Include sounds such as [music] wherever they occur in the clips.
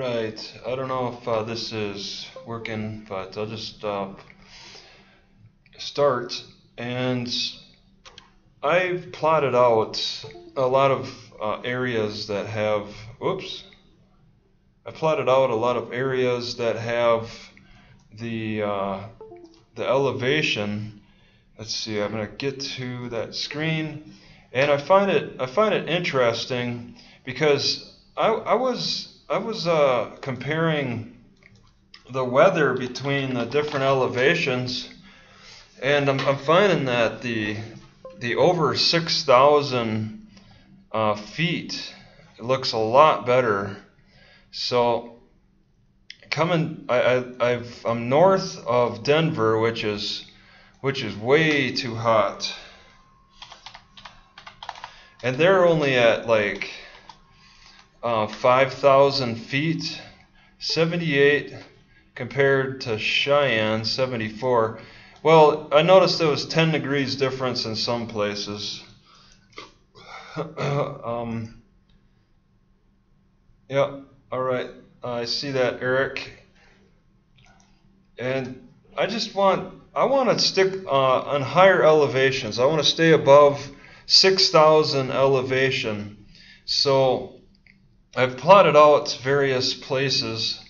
Alright, I don't know if uh, this is working, but I'll just uh, start. And I've plotted out a lot of uh, areas that have, oops, I plotted out a lot of areas that have the, uh, the elevation. Let's see, I'm going to get to that screen. And I find it, I find it interesting because I, I was I was uh, comparing the weather between the different elevations, and I'm, I'm finding that the the over 6,000 uh, feet looks a lot better. So coming, I, I I've I'm north of Denver, which is which is way too hot, and they're only at like uh, 5,000 feet, 78 compared to Cheyenne, 74. Well, I noticed there was 10 degrees difference in some places. [coughs] um, yeah, all right. Uh, I see that, Eric. And I just want, I want to stick uh, on higher elevations. I want to stay above 6,000 elevation. So I've plotted out various places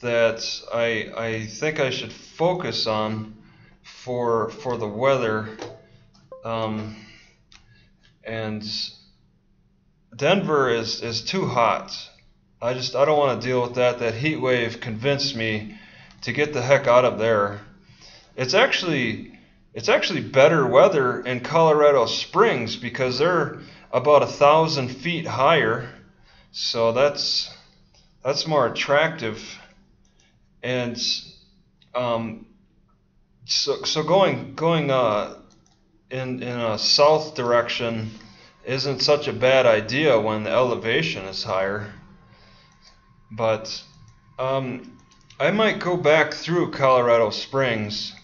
that I, I think I should focus on for for the weather. Um, and Denver is, is too hot. I just I don't want to deal with that. That heat wave convinced me to get the heck out of there. It's actually it's actually better weather in Colorado Springs because they're about a thousand feet higher so that's that's more attractive, and um, so so going going uh, in in a south direction isn't such a bad idea when the elevation is higher. But um, I might go back through Colorado Springs.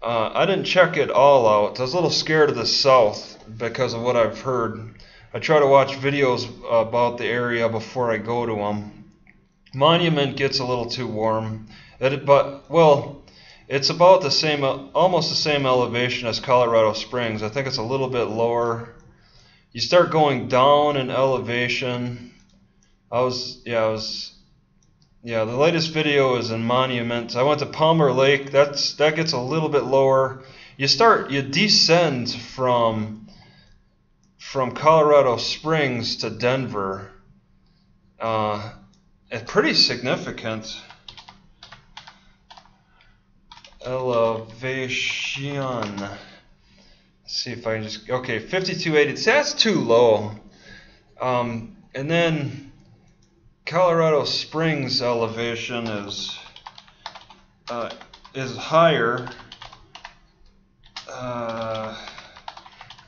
Uh, I didn't check it all out. I was a little scared of the south because of what I've heard. I try to watch videos about the area before I go to them. Monument gets a little too warm, it, but well, it's about the same, almost the same elevation as Colorado Springs. I think it's a little bit lower. You start going down in elevation. I was, yeah, I was, yeah. The latest video is in Monument. I went to Palmer Lake. That's that gets a little bit lower. You start, you descend from from Colorado Springs to Denver, uh, pretty significant elevation. Let's see if I can just okay, 5280. So that's too low. Um, and then Colorado Springs elevation is uh, is higher. Uh,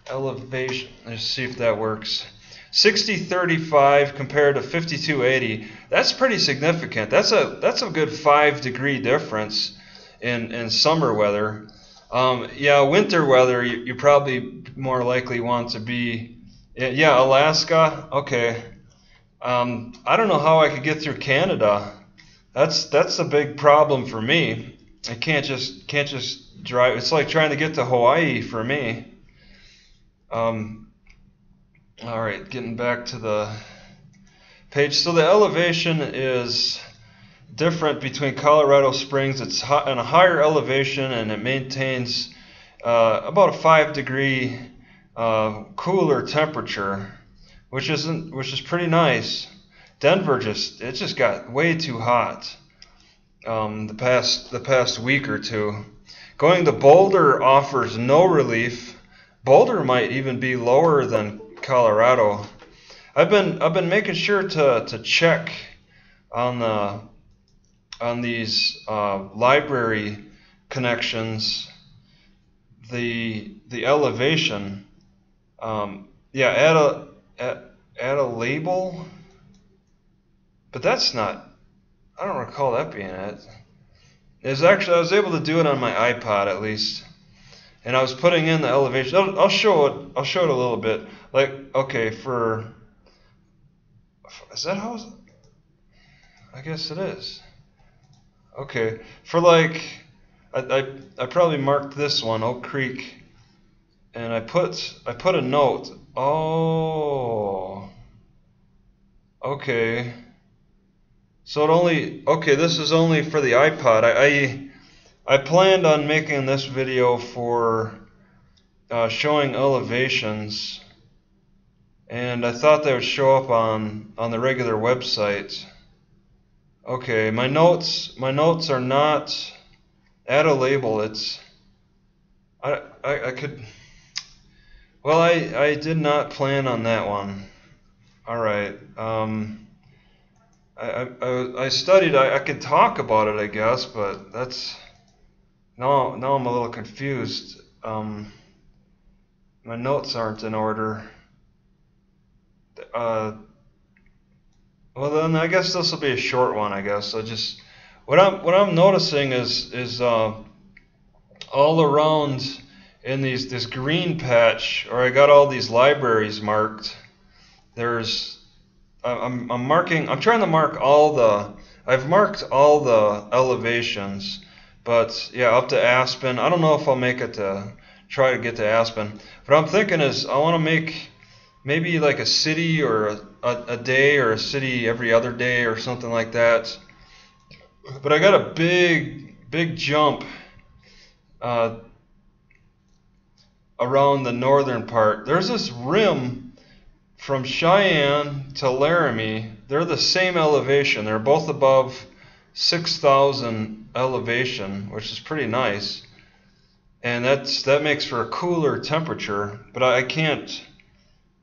elevation. Let's see if that works. 6035 compared to 5280. That's pretty significant. That's a that's a good five degree difference in in summer weather. Um, yeah, winter weather you, you probably more likely want to be. Yeah, Alaska. Okay. Um, I don't know how I could get through Canada. That's that's a big problem for me. I can't just can't just drive. It's like trying to get to Hawaii for me. Um, all right, getting back to the page. So the elevation is different between Colorado Springs. It's on a higher elevation and it maintains uh, about a five degree uh, cooler temperature, which isn't which is pretty nice. Denver just it just got way too hot um, the past the past week or two. Going to Boulder offers no relief Boulder might even be lower than Colorado. I've been I've been making sure to, to check on the on these uh, library connections the the elevation. Um, yeah, add a add, add a label, but that's not. I don't recall that being it. it. Is actually I was able to do it on my iPod at least and I was putting in the elevation. I'll, I'll, show it. I'll show it a little bit. Like okay, for is that how? I guess it is. Okay, for like, I, I, I probably marked this one, Oak Creek, and I put I put a note. Oh, okay. So it only okay. This is only for the iPod. I I, I planned on making this video for uh, showing elevations, and I thought they would show up on on the regular website. Okay, my notes my notes are not add a label. It's I I, I could well I I did not plan on that one. All right. Um, I, I, I studied. I, I could talk about it, I guess, but that's now now I'm a little confused. Um, my notes aren't in order. Uh, well, then I guess this will be a short one. I guess I just what I'm what I'm noticing is is uh, all around in these this green patch, or I got all these libraries marked. There's I'm, I'm marking. I'm trying to mark all the. I've marked all the elevations, but yeah, up to Aspen. I don't know if I'll make it to try to get to Aspen. What I'm thinking is I want to make maybe like a city or a, a, a, day or a city every other day or something like that. But I got a big, big jump uh, around the northern part. There's this rim from Cheyenne to Laramie. They're the same elevation. They're both above 6,000 elevation, which is pretty nice. And that's that makes for a cooler temperature, but I, can't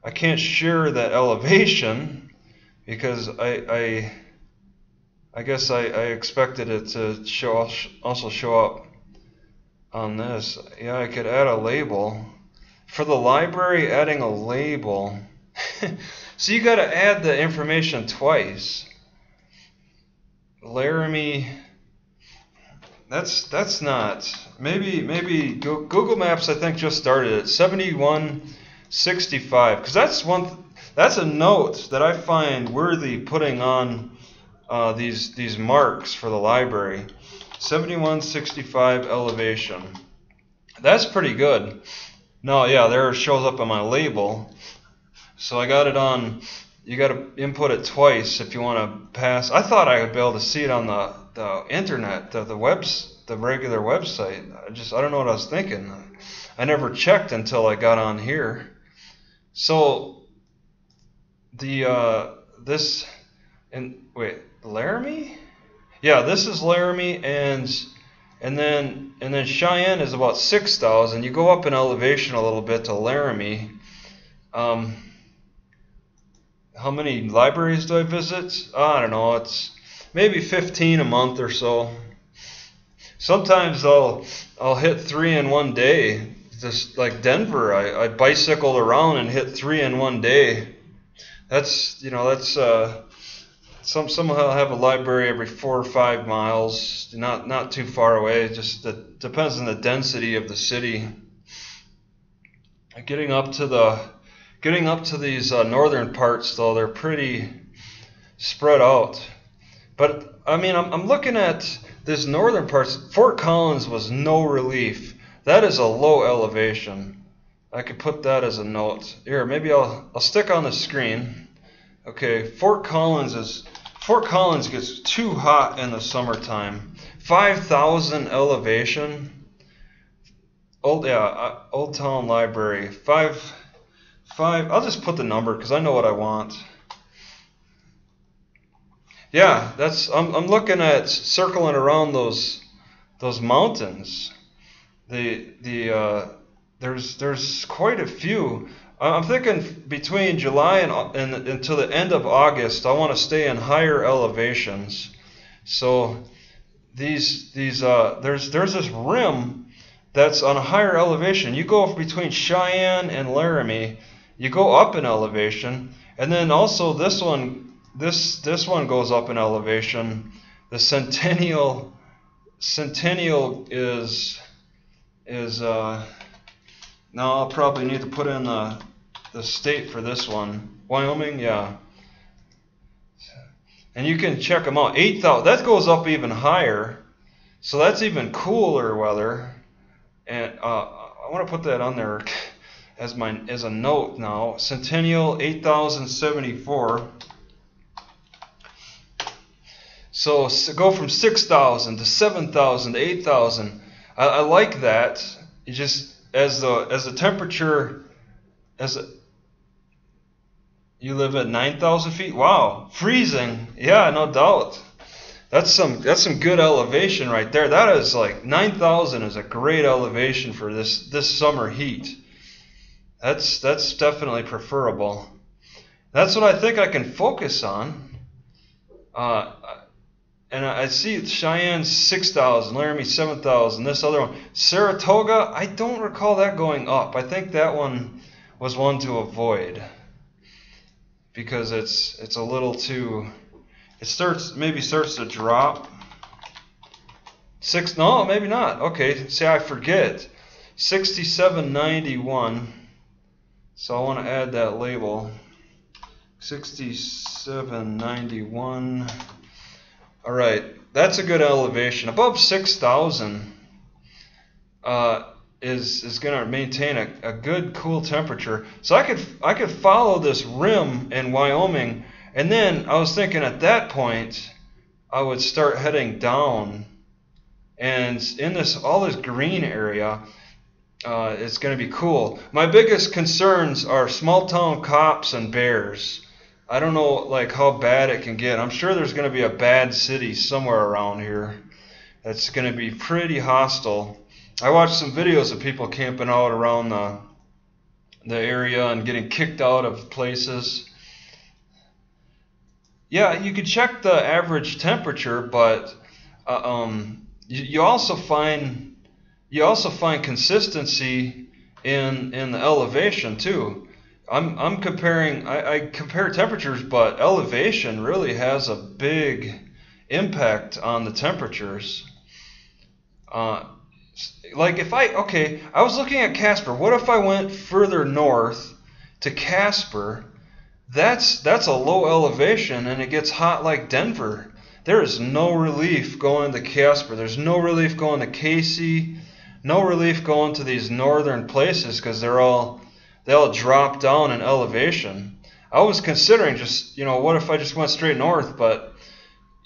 I can't share that elevation because I, I, I guess I, I expected it to show also show up on this. Yeah, I could add a label. For the library, adding a label. [laughs] so you got to add the information twice. Laramie. That's that's not. Maybe maybe Google Maps I think just started at 7165 because that's one th- that's a note that I find worthy putting on uh, these these marks for the library. 7165 elevation. That's pretty good. No yeah there shows up on my label. So I got it on you got to input it twice if you want to pass. I thought I would be able to see it on the, the internet the, the webs the regular website I just I don't know what I was thinking I never checked until I got on here so the uh, this and wait Laramie, yeah, this is Laramie and and then and then Cheyenne is about six thousand. You go up in elevation a little bit to Laramie. Um, how many libraries do I visit? Oh, I don't know. It's maybe 15 a month or so. Sometimes I'll I'll hit three in one day just like Denver, I, I bicycled around and hit three in one day. That's you know that's uh, some somehow have a library every four or five miles, not not too far away. Just it depends on the density of the city. Getting up to the getting up to these uh, northern parts though, they're pretty spread out. But I mean, I'm, I'm looking at this northern parts. Fort Collins was no relief that is a low elevation. I could put that as a note. Here, maybe I'll, I'll stick on the screen. Okay, Fort Collins is Fort Collins gets too hot in the summertime. 5,000 elevation. Old yeah, uh, Old Town Library. Five five. I'll just put the number because I know what I want. Yeah, that's. I'm I'm looking at circling around those those mountains the the uh, there's there's quite a few. I'm thinking between July and, and until the end of August, I want to stay in higher elevations. So these these uh, there's there's this rim that's on a higher elevation. You go between Cheyenne and Laramie, you go up in elevation, and then also this one this this one goes up in elevation. The Centennial Centennial is is uh, now I'll probably need to put in the, the state for this one. Wyoming, yeah. and you can check them out. 8,000, that goes up even higher. So that's even cooler weather. And uh, I want to put that on there [laughs] as my as a note now. Centennial 8074. So, so go from 6,000 to 7,000 to 8,000. I, I like that. You just as the as the temperature as a, you live at 9,000 feet. Wow, freezing. Yeah, no doubt. That's some that's some good elevation right there. That is like 9,000 is a great elevation for this this summer heat. That's that's definitely preferable. That's what I think I can focus on. Uh, and I see Cheyenne 6,000, Laramie 7,000, this other one. Saratoga, I don't recall that going up. I think that one was one to avoid because it's it's a little too it starts maybe starts to drop. Six no, maybe not. Okay, see I forget. 6791. So I want to add that label. 6791. All right, that's a good elevation. Above 6,000 uh, is is going to maintain a, a good cool temperature. So I could I could follow this rim in Wyoming, and then I was thinking at that point I would start heading down, and in this all this green area. Uh, it's going to be cool. My biggest concerns are small town cops and bears. I don't know like how bad it can get. I'm sure there's going to be a bad city somewhere around here that's going to be pretty hostile. I watched some videos of people camping out around the the area and getting kicked out of places. Yeah, you could check the average temperature, but uh, um, you, you also find you also find consistency in in the elevation too. I'm I'm comparing I, I compare temperatures, but elevation really has a big impact on the temperatures. Uh, like if I okay, I was looking at Casper. What if I went further north to Casper? That's that's a low elevation and it gets hot like Denver. There is no relief going to Casper. There's no relief going to Kaycee. No relief going to these northern places because they're all they'll drop down in elevation. I was considering just, you know, what if I just went straight north, but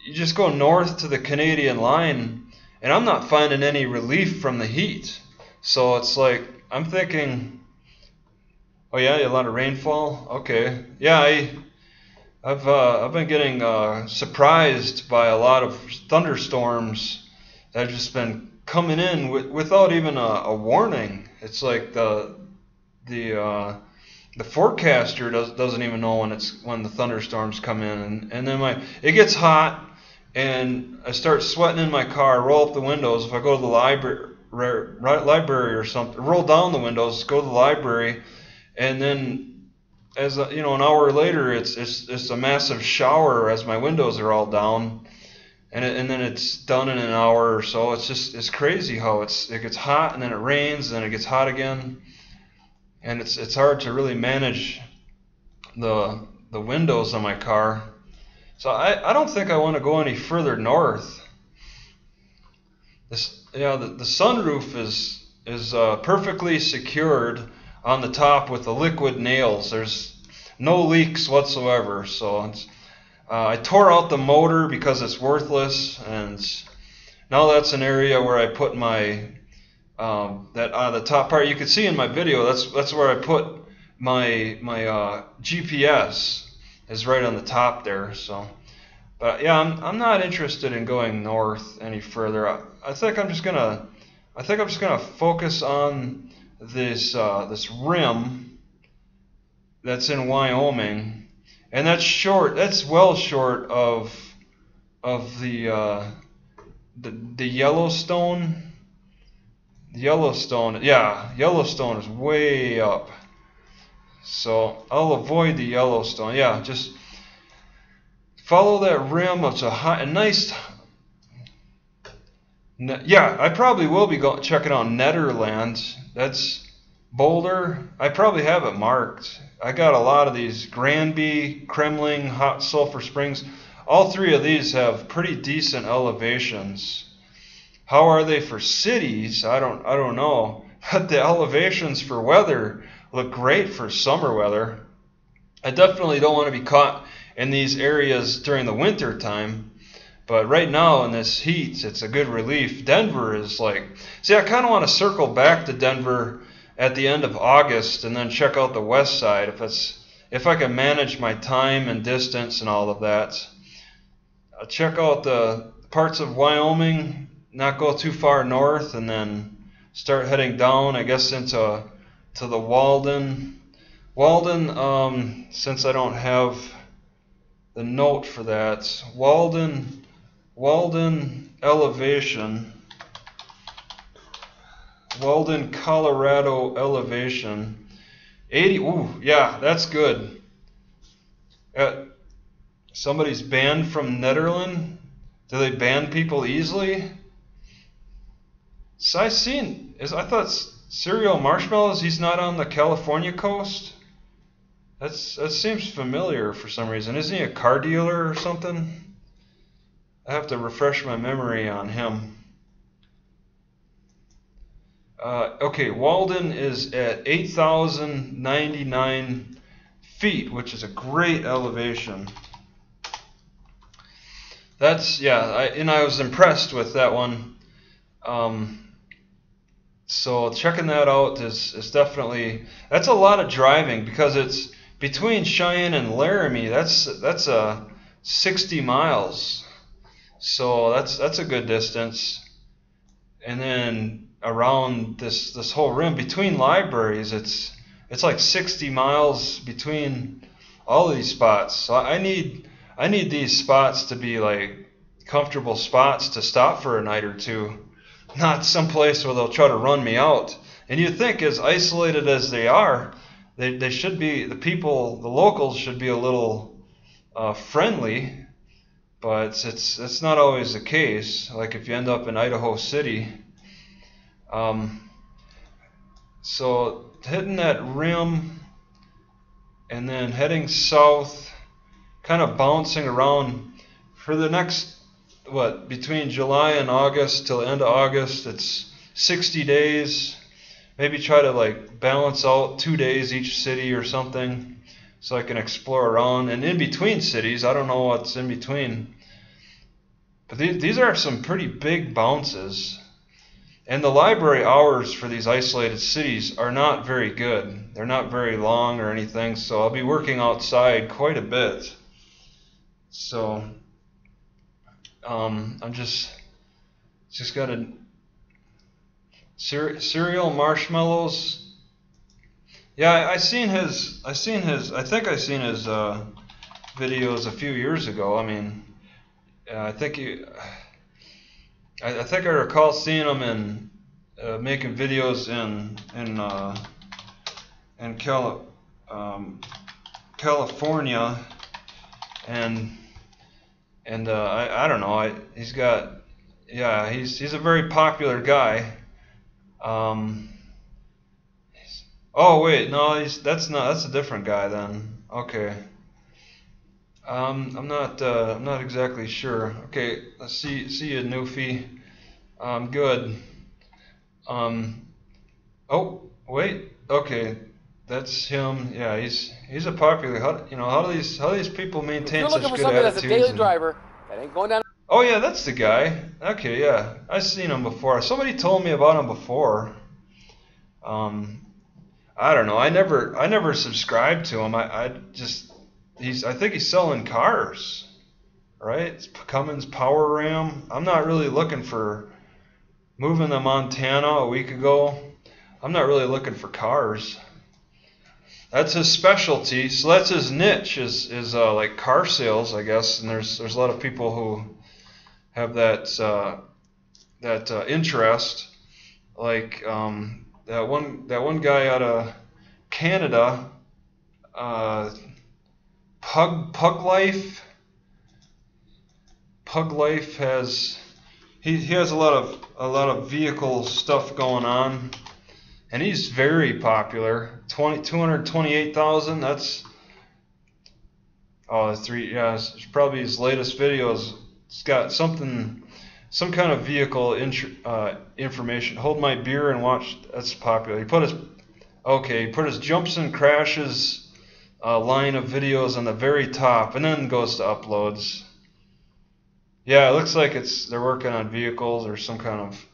you just go north to the Canadian line, and I'm not finding any relief from the heat. So it's like, I'm thinking, oh yeah, a lot of rainfall? Okay. Yeah, I, I've, uh, I've been getting uh, surprised by a lot of thunderstorms that have just been coming in with, without even a, a warning. It's like the, the uh, the forecaster does, doesn't even know when it's when the thunderstorms come in, and, and then my it gets hot, and I start sweating in my car. Roll up the windows. If I go to the library, library or something, roll down the windows, go to the library, and then as a, you know, an hour later, it's it's it's a massive shower as my windows are all down, and it, and then it's done in an hour or so. It's just it's crazy how it's it gets hot and then it rains and then it gets hot again and it's it's hard to really manage the the windows on my car. So I, I don't think I want to go any further north. This yeah the, the sunroof is is uh, perfectly secured on the top with the liquid nails. There's no leaks whatsoever. So uh, I tore out the motor because it's worthless, and now that's an area where I put my um, that on uh, the top part you can see in my video that's that's where I put my my uh, GPS is right on the top there so. But yeah I'm, I'm not interested in going north any further. I, I think I'm just gonna I think I'm just gonna focus on this uh, this rim that's in Wyoming. And that's short that's well short of of the uh, the, the Yellowstone Yellowstone, yeah, Yellowstone is way up. So I'll avoid the Yellowstone. Yeah, just follow that rim. It's a, high, a nice. Yeah, I probably will be going, checking out Nederland. That's Boulder. I probably have it marked. I got a lot of these Granby, Kremling, Hot Sulphur Springs. all three of these have pretty decent elevations. How are they for cities? I don't I don't know. [laughs] But the elevations for weather look great for summer weather. I definitely don't want to be caught in these areas during the winter time. But right now in this heat, it's a good relief. Denver is like, see, I kind of want to circle back to Denver at the end of August and then check out the west side if it's if I can manage my time and distance and all of that. I'll check out the parts of Wyoming, not go too far north, and then start heading down, I guess, into to the Walden. Walden, um, since I don't have the note for that, Walden Walden elevation, Walden, Colorado elevation, 80. Ooh, yeah, that's good. Uh, somebody's banned from Netherlands. Do they ban people easily? So I. Is I thought Cereal Marshmallows. He's not on the California coast. That's that seems familiar for some reason. Isn't he a car dealer or something? I have to refresh my memory on him. Uh, okay, Walden is at 8,099 feet, which is a great elevation. That's, yeah, I, and I was impressed with that one. Um, so checking that out is, is definitely, that's a lot of driving because it's between Cheyenne and Laramie, that's, that's a 60 miles. So that's that's a good distance. And then around this this whole rim between libraries, it's it's like 60 miles between all these spots. So I need I need these spots to be like comfortable spots to stop for a night or two, not some place where they'll try to run me out. And you think, as isolated as they are, they, they should be the people, the locals should be a little uh, friendly but it's it's not always the case. Like if you end up in Idaho City, um, so hitting that rim and then heading south, kind of bouncing around for the next what between July and August till end of August. It's 60 days. Maybe try to like balance out two days each city or something so I can explore around. And in between cities, I don't know what's in between. But these, these are some pretty big bounces. And the library hours for these isolated cities are not very good. They're not very long or anything, so I'll be working outside quite a bit. So um, I'm just just got a cereal marshmallows. Yeah, I, I, seen his. I seen his. I think I seen his uh, videos a few years ago. I mean, uh, I think you. I, I, think I recall seeing him in uh, making videos in in uh, in Cali- um, California, and and uh, I I don't know. I he's got yeah he's he's a very popular guy. Um, oh wait no he's that's not that's a different guy then. Okay. Um, I'm not. Uh, I'm not exactly sure. Okay. Let's see. See you, Newfie. Um, good. Um. Oh, wait. Okay. That's him. Yeah, he's he's a popular. How you know how do these how do these people maintain such good attitudes? You're looking for somebody that's a daily and, driver that ain't going down. Oh yeah, that's the guy. Okay, yeah, I've seen him before. Somebody told me about him before. Um, I don't know. I never I never subscribed to him. I I just he's I think he's selling cars, right? It's Cummins Power Ram. I'm not really looking for moving to Montana a week ago. I'm not really looking for cars. That's his specialty. So that's his niche is is uh, like car sales, I guess. And there's there's a lot of people who have that uh, that uh, interest. Like um, that one that one guy out of Canada. Uh, Pug Pug Life. Pug Life has he, he has a lot of a lot of vehicle stuff going on, and he's very popular. 20, 228,000. That's Oh, three. Yeah, it's probably his latest videos. It's got something, some kind of vehicle uh, information. Hold my beer and watch. That's popular. He put his, okay, he put his jumps and crashes uh, line of videos on the very top, and then goes to uploads. Yeah, it looks like it's they're working on vehicles or some kind of.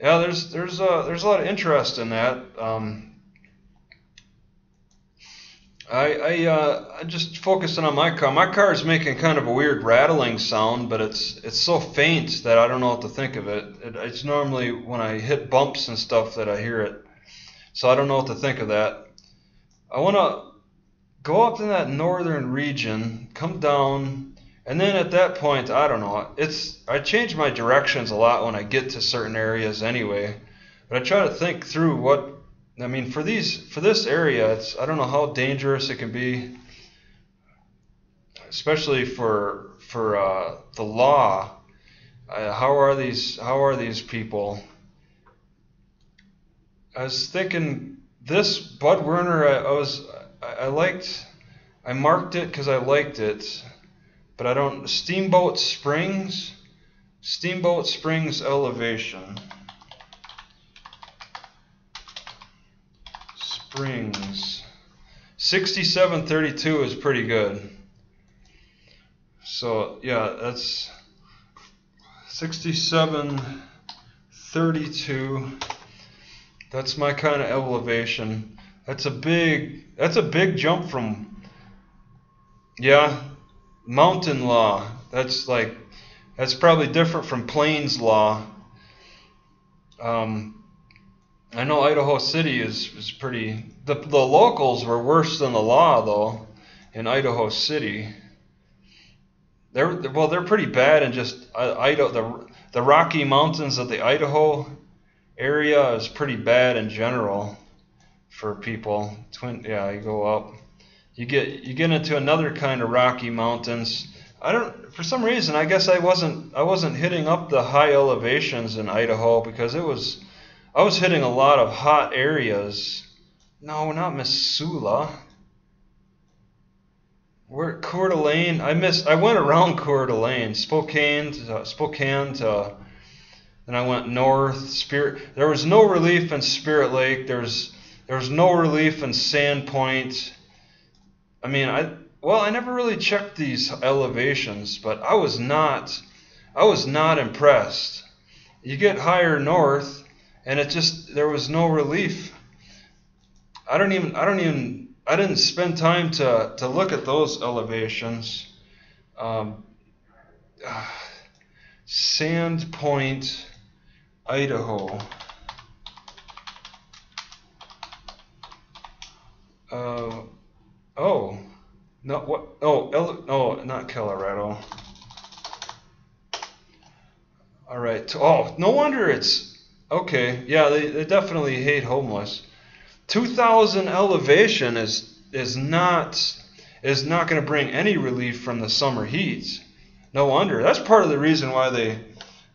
Yeah, there's there's a there's a lot of interest in that. Um, I I, uh, I just focusing on my car. My car is making kind of a weird rattling sound, but it's it's so faint that I don't know what to think of it. it. It's normally when I hit bumps and stuff that I hear it, so I don't know what to think of that. I want to go up in that northern region, come down, and then at that point, I don't know. It's I change my directions a lot when I get to certain areas anyway, but I try to think through what I mean, for these for this area, it's I don't know how dangerous it can be, especially for for uh, the law. Uh, how are these how are these people? I was thinking this Bud Werner. I, I was I, I liked I marked it because I liked it, but I don't Steamboat Springs. Steamboat Springs elevation. Springs. 6732 is pretty good. So, yeah, that's 6732. That's my kind of elevation. That's a big that's a big jump from yeah, mountain law. That's like that's probably different from plains law. Um, I know Idaho City is, is pretty. The, the locals were worse than the law, though, in Idaho City. They're well, they're pretty bad in just Idaho. The the Rocky Mountains of the Idaho area is pretty bad in general for people. Twin, yeah, you go up, you get you get into another kind of Rocky Mountains. I don't for some reason I guess I wasn't I wasn't hitting up the high elevations in Idaho because it was I was hitting a lot of hot areas. No, not Missoula. Where Coeur d'Alene? I missed. I went around Coeur d'Alene, Spokane, to, Spokane to. Then I went north. Spirit. There was no relief in Spirit Lake. There's there was no relief in Sandpoint. I mean, I well, I never really checked these elevations, but I was not. I was not impressed. You get higher north, and it just there was no relief. I don't even I don't even I didn't spend time to to look at those elevations. Um, uh, Sandpoint, Idaho. Uh, oh, no, what? Oh, El, oh, not Colorado. All right. Oh, no wonder it's Okay, yeah, they, they definitely hate homeless. 2,000 elevation is is not is not going to bring any relief from the summer heats. No wonder. That's part of the reason why they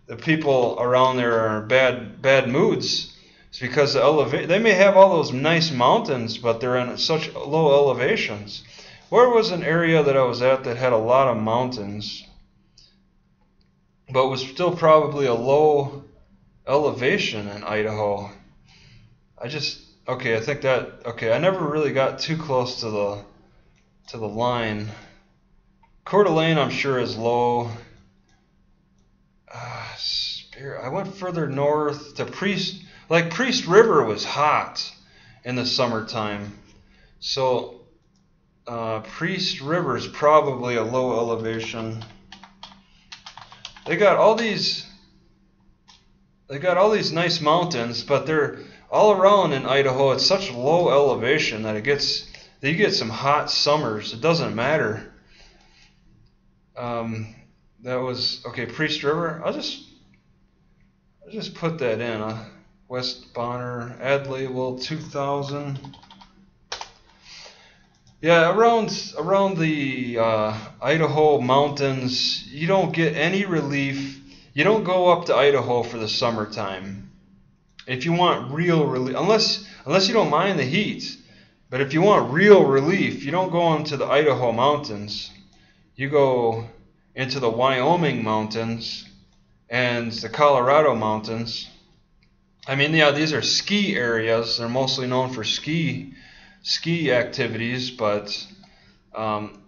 the people around there are bad bad moods. It's because the elevate they may have all those nice mountains, but they're in such low elevations. Where was an area that I was at that had a lot of mountains, but was still probably a low elevation in Idaho. I just okay, I think that okay, I never really got too close to the to the line. Coeur d'Alene, I'm sure, is low. Uh, Spirit, I went further north to Priest. Like Priest River was hot in the summertime, so uh, Priest River is probably a low elevation. They got all these they got all these nice mountains, but they're all around in Idaho. It's such low elevation that it gets you get some hot summers. It doesn't matter. Um, that was okay. Priest River. I'll just I'll just put that in. West Bonner ad label 2000. Yeah, around around the uh, Idaho mountains, you don't get any relief you don't go up to Idaho for the summertime. If you want real relief, unless unless you don't mind the heat, But if you want real relief, you don't go into the Idaho mountains. You go into the Wyoming mountains and the Colorado mountains. I mean, yeah, these are ski areas. They're mostly known for ski ski activities, but um,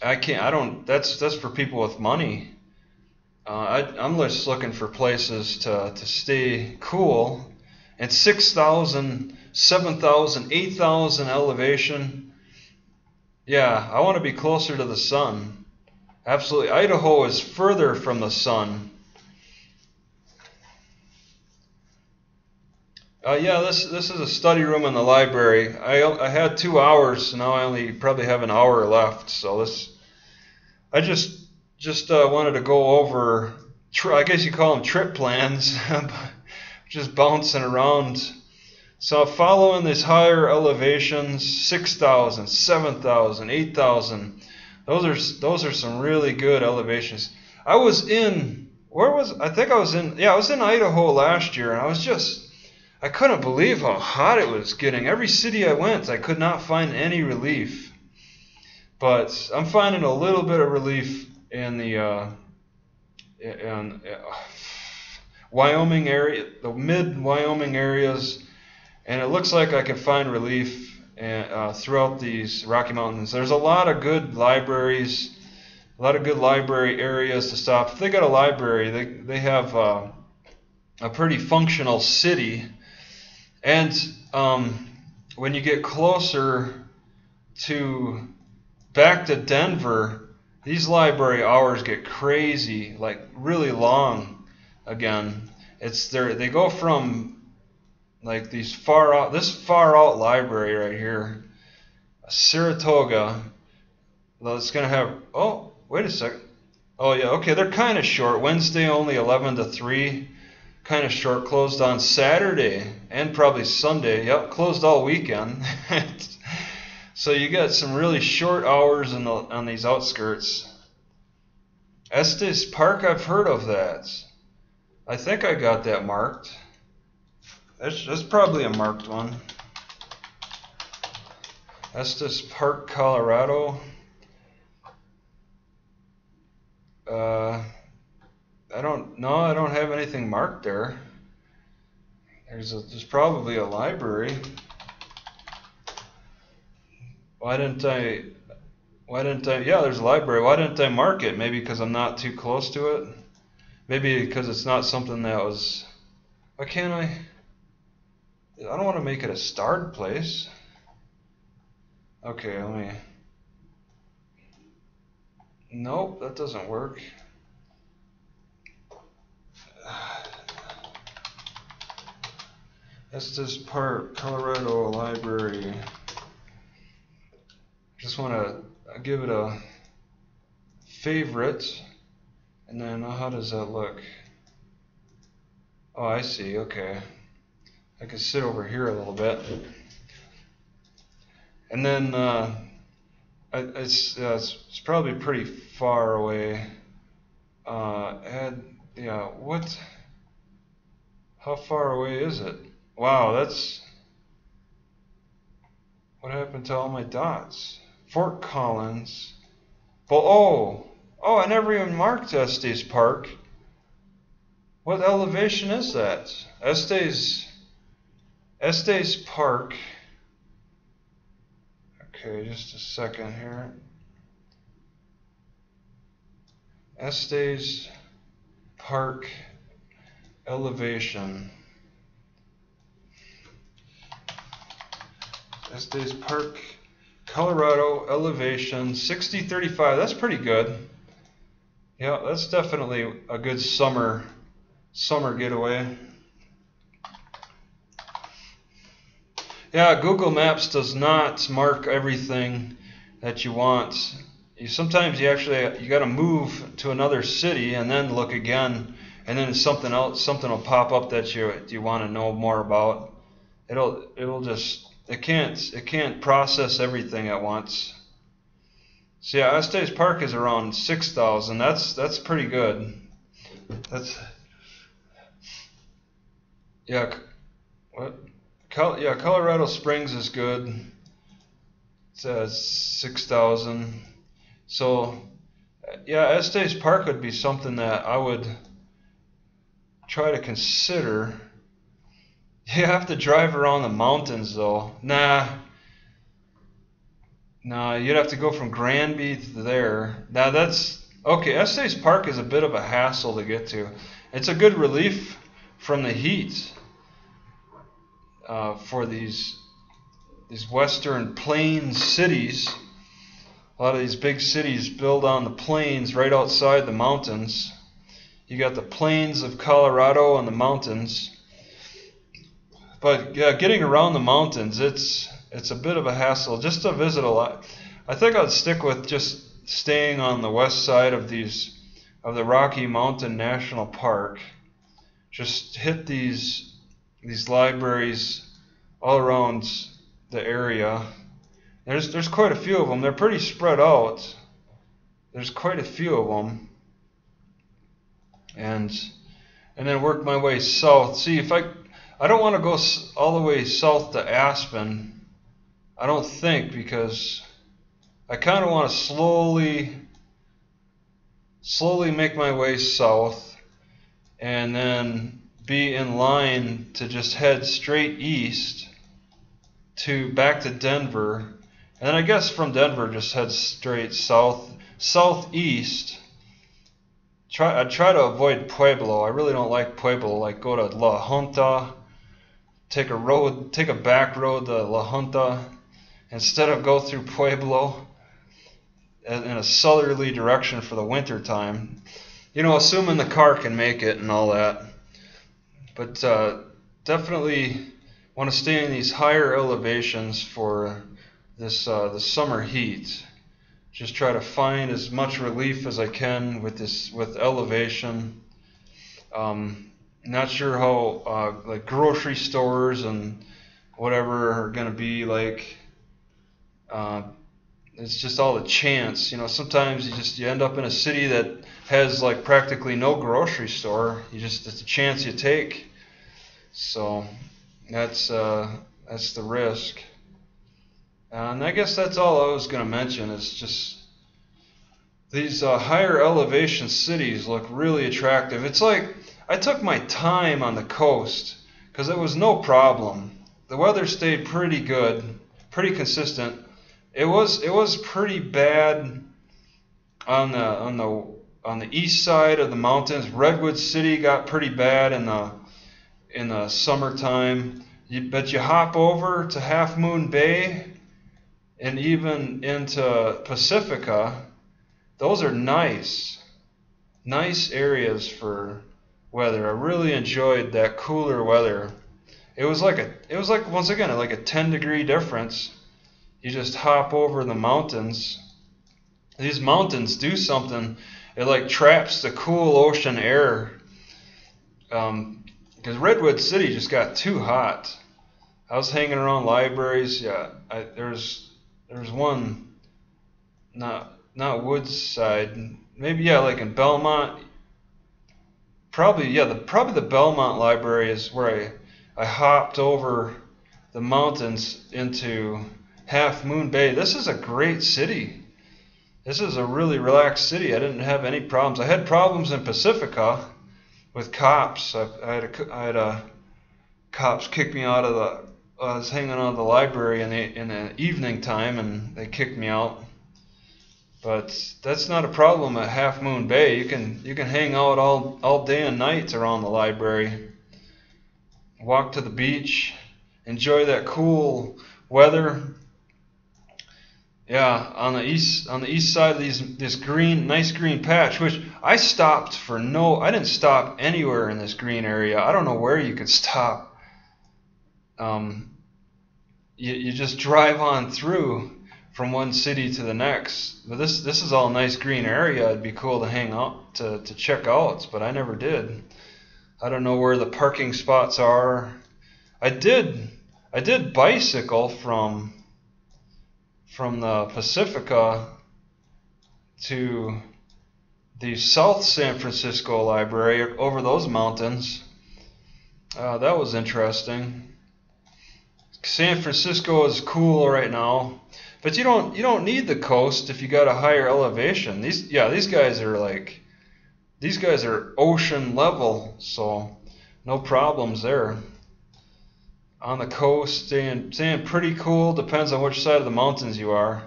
I can't. I don't. That's that's for people with money. Uh, I, I'm just looking for places to to stay cool. And 6,000, 7,000, 8,000 elevation. Yeah, I want to be closer to the sun. Absolutely. Idaho is further from the sun. Uh, yeah, this this is a study room in the library. I, I had two hours, now I only probably have an hour left. So this, I just just uh, wanted to go over. I guess you call them trip plans, [laughs] just bouncing around. So following these higher elevations, 6,000, 7,000, 8,000, those are those are some really good elevations. I was in where was I think I was in yeah I was in Idaho last year and I was just I couldn't believe how hot it was getting. Every city I went, I could not find any relief. But I'm finding a little bit of relief in the uh, in, uh, Wyoming area, the mid Wyoming areas, and it looks like I can find relief uh, throughout these Rocky Mountains. There's a lot of good libraries, a lot of good library areas to stop. If they got a library, they they have uh, a pretty functional city and um, when you get closer to back to Denver, these library hours get crazy, like really long again. It's there they go from like these far out this far out library right here, Saratoga. Well, it's gonna have oh wait a second. Oh yeah, okay, they're kind of short. Wednesday only 11 to 3 kind of short, closed on Saturday and probably Sunday. Yep, closed all weekend. [laughs] so you got some really short hours in the, on these outskirts. Estes Park, I've heard of that. I think I got that marked. That's, that's probably a marked one. Estes Park, Colorado. Uh, I don't know. I don't have anything marked there. There's a, there's probably a library. Why didn't I? Why didn't I? Yeah, there's a library. Why didn't I mark it? Maybe because I'm not too close to it. Maybe because it's not something that was. Why can't I? I don't want to make it a starred place. Okay, let me. Nope, that doesn't work. Estes Park, Colorado Library. Just want to give it a favorite. And then, oh, how does that look? Oh, I see. Okay. I can sit over here a little bit. And then, uh, it's, uh, it's, it's probably pretty far away. Uh, add, yeah, what? How far away is it? Wow, that's. What happened to all my dots? Fort Collins. Well, oh, oh, I never even marked Estes Park. What elevation is that? Estes, Estes Park. Okay, just a second here. Estes Park elevation. Estes Park, Colorado, elevation 6035. That's pretty good. Yeah, that's definitely a good summer summer getaway. Yeah, Google Maps does not mark everything that you want. You, sometimes you actually you got to move to another city and then look again, and then something else something will pop up that you you want to know more about. It'll it'll just it can't it can't process everything at once. So yeah, Estes Park is around six thousand. That's that's pretty good. That's yeah. What? yeah, Colorado Springs is good. says 6,000. So, yeah, Estes Park would be something that I would try to consider. You have to drive around the mountains though. Nah. Nah, you'd have to go from Granby to there. Now that's okay. Estes Park is a bit of a hassle to get to. It's a good relief from the heat uh, for these these western plains cities. A lot of these big cities build on the plains right outside the mountains. You got the plains of Colorado and the mountains. But yeah, getting around the mountains, it's it's a bit of a hassle just to visit a lot. I think I'd stick with just staying on the west side of these of the Rocky Mountain National Park. Just hit these these libraries all around the area. There's there's quite a few of them. They're pretty spread out. There's quite a few of them. And and then work my way south. See if I I don't want to go all the way south to Aspen. I don't think because I kind of want to slowly slowly make my way south and then be in line to just head straight east to back to Denver, and then I guess from Denver just head straight south southeast. Try I try to avoid Pueblo. I really don't like Pueblo. Like go to La Junta, take a road, take a back road to La Junta, instead of go through Pueblo in a southerly direction for the winter time. You know, assuming the car can make it and all that. But uh, definitely want to stay in these higher elevations for this uh, the summer heat. Just try to find as much relief as I can with this with elevation. Um, not sure how uh, like grocery stores and whatever are gonna be like. Uh, it's just all a chance, you know. Sometimes you just you end up in a city that has like practically no grocery store. You just it's a chance you take. So that's uh, that's the risk. And I guess that's all I was going to mention. It's just these uh, higher elevation cities look really attractive. It's like I took my time on the coast because it was no problem. The weather stayed pretty good, pretty consistent. It was it was pretty bad on the on the on the east side of the mountains. Redwood City got pretty bad in the in the summertime. You, but you hop over to Half Moon Bay and even into Pacifica, those are nice, nice areas for weather. I really enjoyed that cooler weather. It was like a, it was like once again like a 10 degree difference. You just hop over the mountains. These mountains do something. It like traps the cool ocean air. Um, because Redwood City just got too hot. I was hanging around libraries. Yeah, I, there's there's one, not not Woodside, maybe yeah, like in Belmont. Probably yeah, the probably the Belmont Library is where I I hopped over the mountains into Half Moon Bay. This is a great city. This is a really relaxed city. I didn't have any problems. I had problems in Pacifica with cops. I, I had a, I had a cops kick me out of the. I was hanging out of the library in the in the evening time, and they kicked me out. But that's not a problem at Half Moon Bay. You can you can hang out all all day and night around the library. Walk to the beach, enjoy that cool weather. Yeah, on the east on the east side of these this green nice green patch, which I stopped for no I didn't stop anywhere in this green area. I don't know where you could stop. Um, you, you just drive on through from one city to the next. But this this is all nice green area. It'd be cool to hang out to, to check out, but I never did. I don't know where the parking spots are. I did I did bicycle from from the Pacifica to the South San Francisco Library over those mountains. Uh, that was interesting. San Francisco is cool right now. But you don't you don't need the coast if you got a higher elevation. These yeah these guys are like these guys are ocean level, so no problems there. On the coast, staying staying pretty cool. Depends on which side of the mountains you are.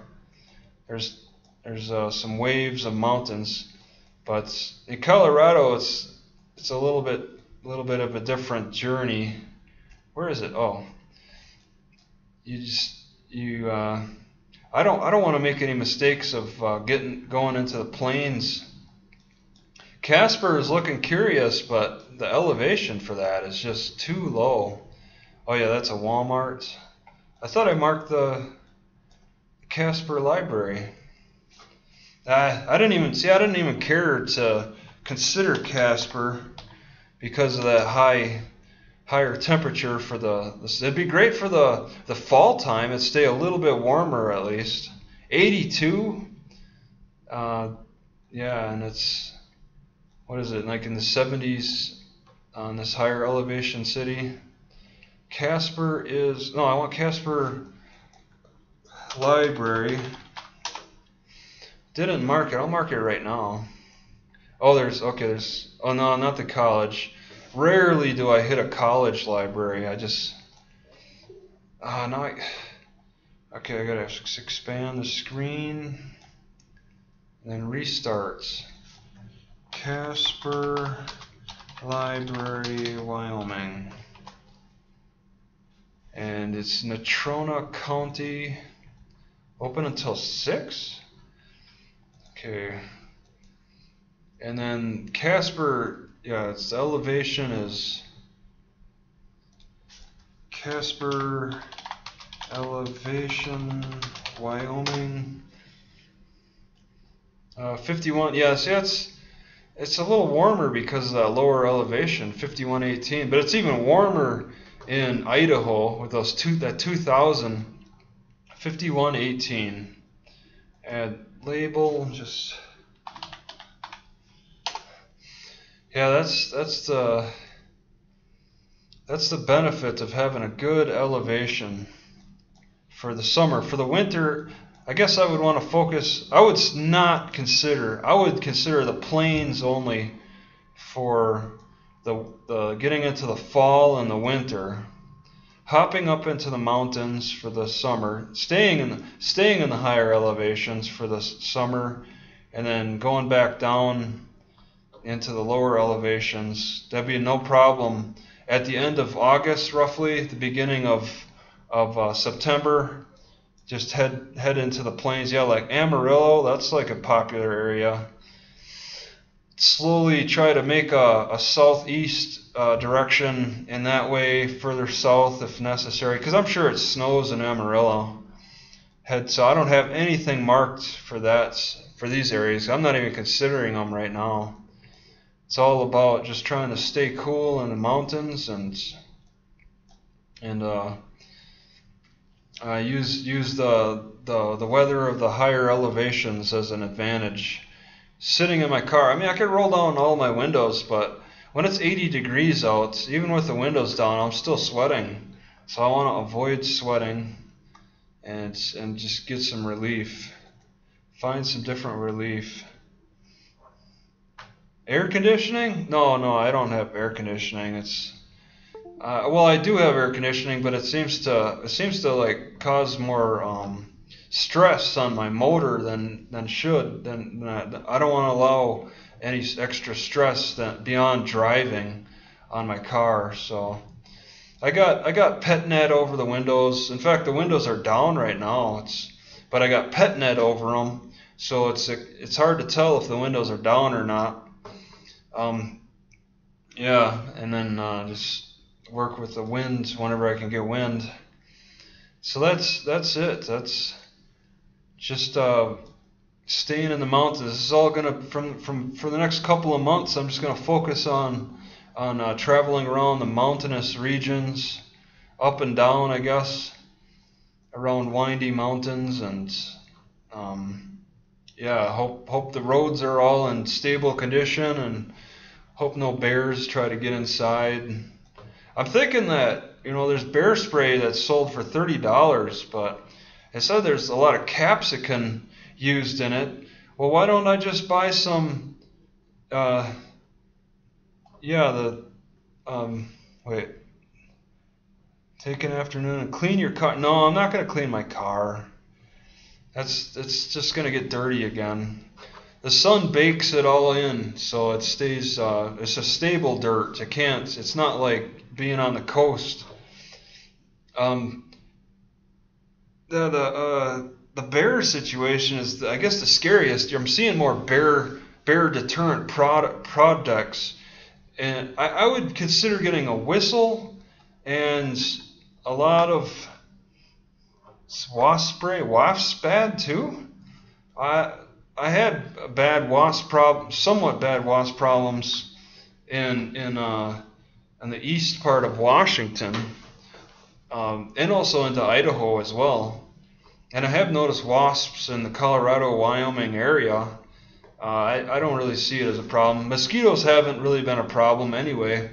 There's there's uh, some waves of mountains, but in Colorado it's it's a little bit a little bit of a different journey. Where is it? Oh, you just you. Uh, I don't I don't want to make any mistakes of uh, getting going into the plains. Casper is looking curious, but the elevation for that is just too low. Oh yeah, that's a Walmart. I thought I marked the Casper Library. I I didn't even see. I didn't even care to consider Casper because of that high higher temperature for the, it'd be great for the the fall time it'd stay a little bit warmer at least. 82 uh, yeah and it's what is it like in the 70s on this higher elevation city. Casper is no I want Casper library. Didn't mark it I'll mark it right now. Oh there's okay there's oh no not the college rarely do I hit a college library. I just, uh, now I, okay, I gotta expand the screen, and then restarts. Casper Library, Wyoming. And it's Natrona County, open until 6? Okay. And then Casper yeah, its elevation is Casper elevation, Wyoming. Uh, 51. Yeah, see, it's, it's a little warmer because of that lower elevation, 5118. But it's even warmer in Idaho with those two that 2000, 5118. Add label, just Yeah, that's that's the that's the benefit of having a good elevation for the summer. For the winter, I guess I would want to focus. I would not consider. I would consider the plains only for the, the getting into the fall and the winter. Hopping up into the mountains for the summer, staying in the, staying in the higher elevations for the summer, and then going back down into the lower elevations. That'd be no problem. At the end of August, roughly, the beginning of of uh, September, just head head into the plains. Yeah, like Amarillo, that's like a popular area. Slowly try to make a, a southeast uh, direction in that way, further south if necessary, because I'm sure it snows in Amarillo. Head so I don't have anything marked for that for these areas. I'm not even considering them right now it's all about just trying to stay cool in the mountains and and uh, use use the, the the weather of the higher elevations as an advantage. Sitting in my car, I mean, I could roll down all my windows, but when it's 80 degrees out, even with the windows down, I'm still sweating. So I want to avoid sweating and and just get some relief. Find some different relief. Air conditioning? No, no, I don't have air conditioning. It's uh, well, I do have air conditioning, but it seems to it seems to like cause more um, stress on my motor than than should. Than, than I don't want to allow any extra stress that beyond driving on my car. So I got I got PetNet over the windows. In fact, the windows are down right now. It's but I got pet net over them, so it's it's hard to tell if the windows are down or not. Um, yeah, and then uh, just work with the wind whenever I can get wind. So that's that's it. That's just uh, staying in the mountains. This is all gonna from from for the next couple of months. I'm just gonna focus on on uh, traveling around the mountainous regions, up and down, I guess, around windy mountains and. Um, yeah, hope hope the roads are all in stable condition and hope no bears try to get inside. I'm thinking that you know there's bear spray that's sold for thirty dollars, but It said there's a lot of capsicum used in it. Well, why don't I just buy some? Uh, yeah, the um, wait. Take an afternoon and clean your car. No, I'm not gonna clean my car. That's it's just gonna get dirty again. The sun bakes it all in, so it stays. Uh, it's a stable dirt. It can't. It's not like being on the coast. Um, the the uh, the bear situation is, I guess, the scariest. I'm seeing more bear bear deterrent product, products, and I, I would consider getting a whistle and a lot of wasp spray, wasp bad too. I I had a bad wasp problem, somewhat bad wasp problems in in uh, in the east part of Washington, um, and also into Idaho as well. And I have noticed wasps in the Colorado, Wyoming area. Uh, I, I don't really see it as a problem. Mosquitoes haven't really been a problem anyway.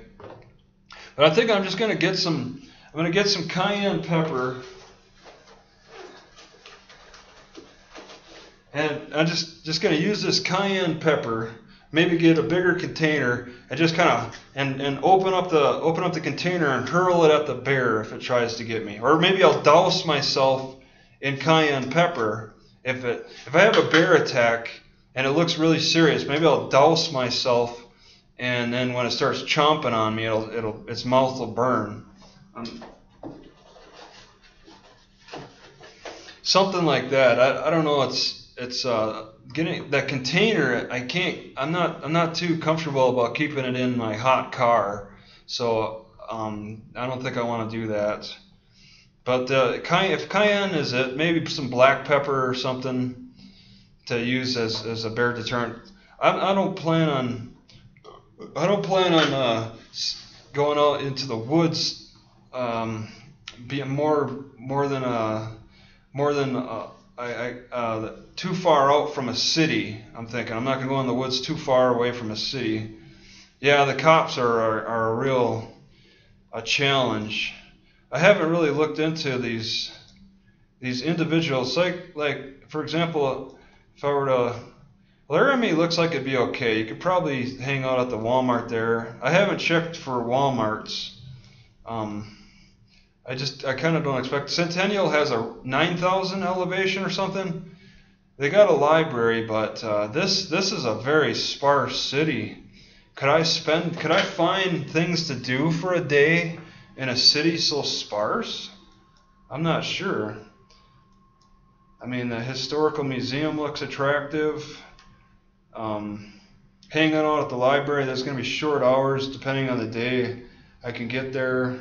But I think I'm just gonna get some. I'm gonna get some cayenne pepper And I'm just, just going to use this cayenne pepper, maybe get a bigger container and just kind of and, and open up the open up the container and hurl it at the bear if it tries to get me. Or maybe I'll douse myself in cayenne pepper if it if I have a bear attack and it looks really serious, maybe I'll douse myself and then when it starts chomping on me, it'll it'll its mouth will burn. Um, something like that. I, I don't know. It's it's uh, getting that container. I can't. I'm not. I'm not too comfortable about keeping it in my hot car. So um, I don't think I want to do that. But uh, if cayenne is it, maybe some black pepper or something to use as, as a bear deterrent. I, I don't plan on. I don't plan on uh, going out into the woods. Um, being more more than a more than a, I, I uh, too far out from a city. I'm thinking I'm not going to go in the woods too far away from a city. Yeah, the cops are, are, are a real a challenge. I haven't really looked into these these individuals. Like like for example, if I were to Laramie looks like it'd be okay. You could probably hang out at the Walmart there. I haven't checked for Walmarts. Um, I just I kind of don't expect. Centennial has a 9,000 elevation or something. They got a library, but uh, this this is a very sparse city. Could I spend? Could I find things to do for a day in a city so sparse? I'm not sure. I mean, the historical museum looks attractive. Um, hanging out at the library, there's going to be short hours depending on the day. I can get there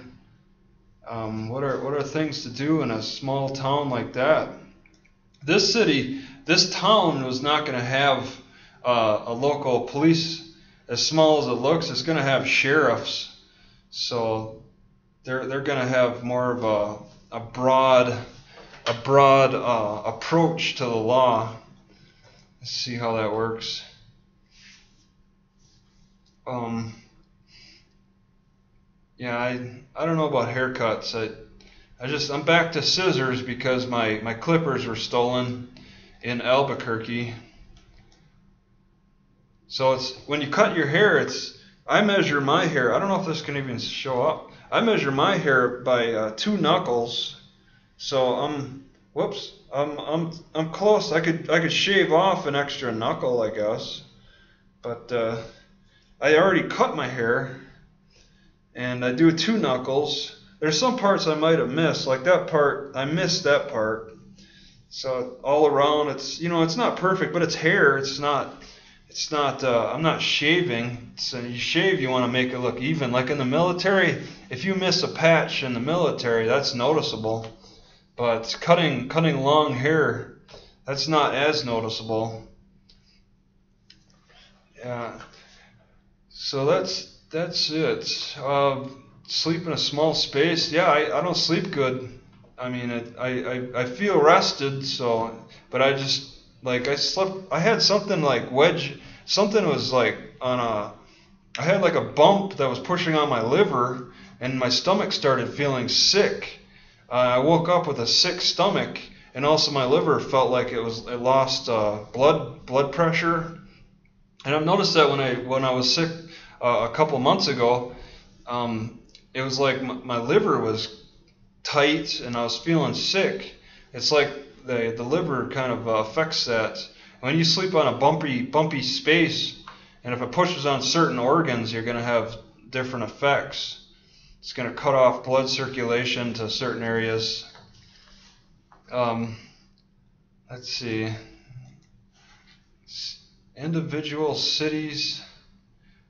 um, what are what are things to do in a small town like that? This city, this town was not going to have uh, a local police. As small as it looks, it's going to have sheriffs. So they're they're going to have more of a a broad a broad uh, approach to the law. Let's see how that works. Um, yeah, I I don't know about haircuts. I I just I'm back to scissors because my my clippers were stolen in Albuquerque. So it's when you cut your hair, it's I measure my hair. I don't know if this can even show up. I measure my hair by uh, two knuckles. So I'm whoops. I'm I'm I'm close. I could I could shave off an extra knuckle, I guess. But uh, I already cut my hair and I do two knuckles. There's some parts I might have missed, like that part, I missed that part. So all around, it's you know, it's not perfect, but it's hair. It's not, it's not. Uh, I'm not shaving. So you shave, you want to make it look even. Like in the military, if you miss a patch in the military, that's noticeable. But cutting, cutting long hair, that's not as noticeable. Yeah. So that's that's it. Uh, sleep in a small space. Yeah, I, I don't sleep good. I mean, it, I, I I feel rested. So, but I just like I slept. I had something like wedge. Something was like on a. I had like a bump that was pushing on my liver, and my stomach started feeling sick. Uh, I woke up with a sick stomach, and also my liver felt like it was it lost uh, blood blood pressure. And I've noticed that when I when I was sick uh, a couple months ago, um, it was like my, my liver was tight and I was feeling sick. It's like the the liver kind of uh, affects that. When you sleep on a bumpy bumpy space, and if it pushes on certain organs, you're going to have different effects. It's going to cut off blood circulation to certain areas. Um, let's see. Individual cities.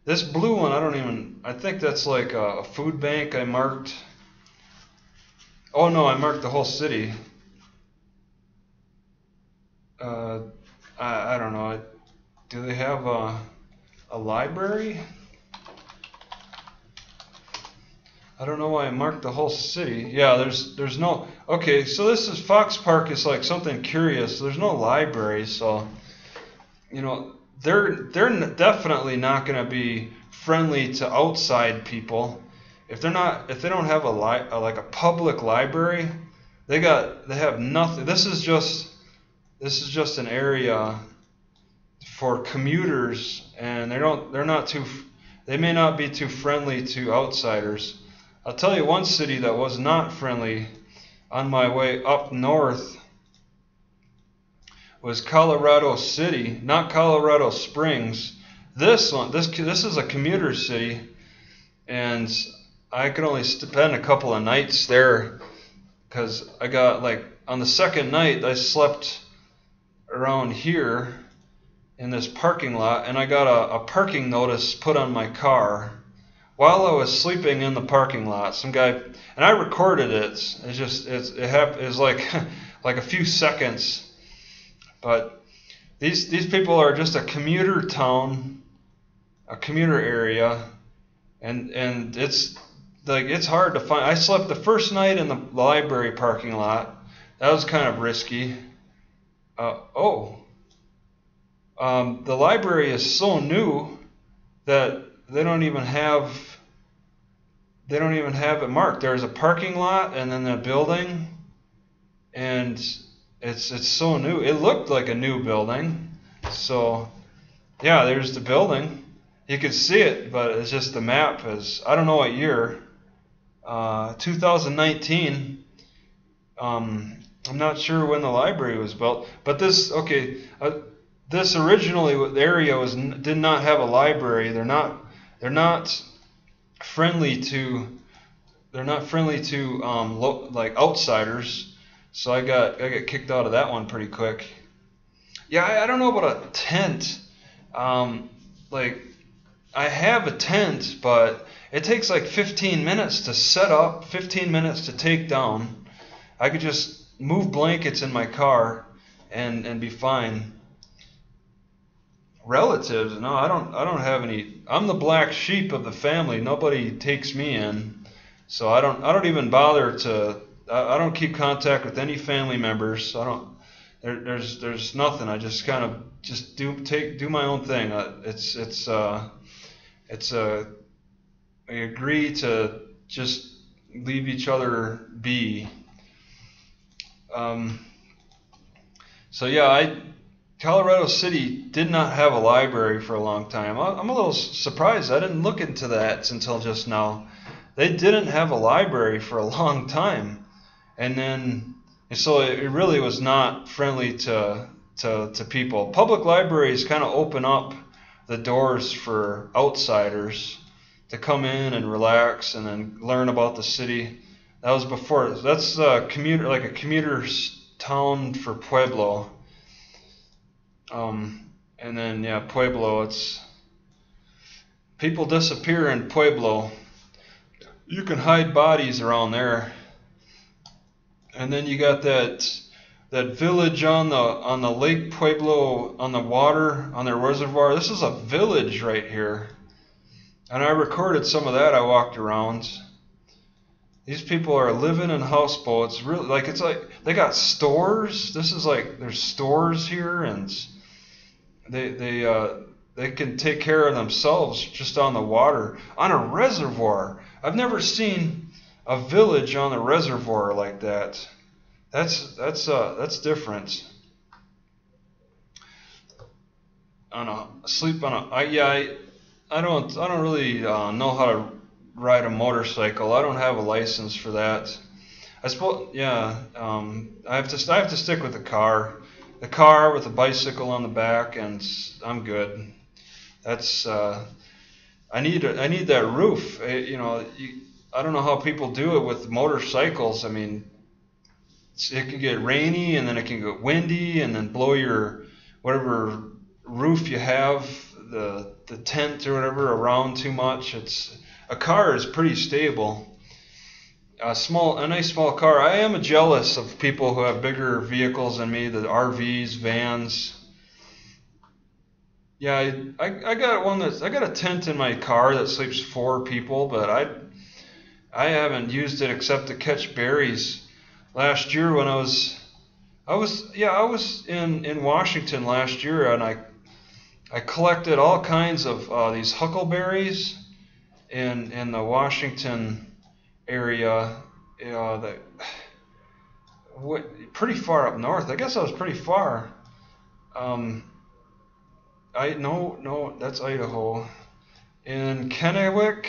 This blue one, I don't even. I think that's like a, food bank I marked. Oh no, I marked the whole city. Uh, I, I don't know. Do they have a, a library? I don't know why I marked the whole city. Yeah, there's there's no. Okay, so this is Fox Park is like something curious. There's no library, so you know they're they're definitely not going to be friendly to outside people. If they're not if they don't have a, li- a like a public library, they got they have nothing. This is just this is just an area for commuters, and they don't they're not too they may not be too friendly to outsiders. I'll tell you one city that was not friendly on my way up north was Colorado City, not Colorado Springs. This one, this this is a commuter city, and I could only spend a couple of nights there because I got like on the second night I slept around here in this parking lot, and I got a, a parking notice put on my car while I was sleeping in the parking lot. Some guy and I recorded it. It's just it's it happened. It's like [laughs] like a few seconds, but these these people are just a commuter town, a commuter area, and and it's like it's hard to find. I slept the first night in the library parking lot. That was kind of risky. Uh, oh, um, the library is so new that they don't even have they don't even have it marked. There's a parking lot and then the building, and it's it's so new. It looked like a new building, so yeah, there's the building. You could see it, but it's just the map is I don't know what year. Uh, 2019. Um, I'm not sure when the library was built, but this okay. Uh, this originally the area was did not have a library. They're not they're not friendly to they're not friendly to um, like outsiders. So I got I got kicked out of that one pretty quick. Yeah, I, I don't know about a tent. Um, like I have a tent, but it takes like 15 minutes to set up, 15 minutes to take down. I could just move blankets in my car and and be fine relatives. No, I don't. I don't have any. I'm the black sheep of the family. Nobody takes me in, so I don't. I don't even bother to. I, I don't keep contact with any family members. I don't. There, there's there's nothing. I just kind of just do take do my own thing. Uh, it's it's uh, it's uh, I agree to just leave each other be. Um, so yeah, I Colorado City did not have a library for a long time. I'm a little surprised. I didn't look into that until just now. They didn't have a library for a [laughs] long time, and then so it really was not friendly to to, to people. Public libraries kind of open up the doors for outsiders to come in and relax and then learn about the city. That was before. That's a commuter like a commuter town for Pueblo um, and then yeah, Pueblo. It's people disappear in Pueblo. You can hide bodies around there. And then you got that that village on the on the Lake Pueblo on the water on their reservoir. This is a village right here. And I recorded some of that. I walked around. These people are living in houseboats. Really, like it's like they got stores. This is like there's stores here and they they uh, they can take care of themselves just on the water on a reservoir. I've never seen a village on the reservoir like that. That's that's uh that's different. On a sleep on a I yeah I I don't I don't really uh, know how to ride a motorcycle. I don't have a license for that. I suppose yeah um, I have to I have to stick with the car, the car with a bicycle on the back, and I'm good. That's uh, I need a, I need that roof. I, you know you, I don't know how people do it with motorcycles. I mean it can get rainy and then it can get windy and then blow your whatever roof you have the the tent or whatever around too much. It's a car is pretty stable. A small, a nice small car. I am jealous of people who have bigger vehicles than me, the RVs, vans. Yeah, I, I, I got one that's I got a tent in my car that sleeps four people, but I I haven't used it except to catch berries. Last year when I was I was yeah I was in in Washington last year and I I collected all kinds of uh, these huckleberries in in the Washington area you know, that what, pretty far up north. I guess I was pretty far. Um, I no no that's Idaho. In Kennewick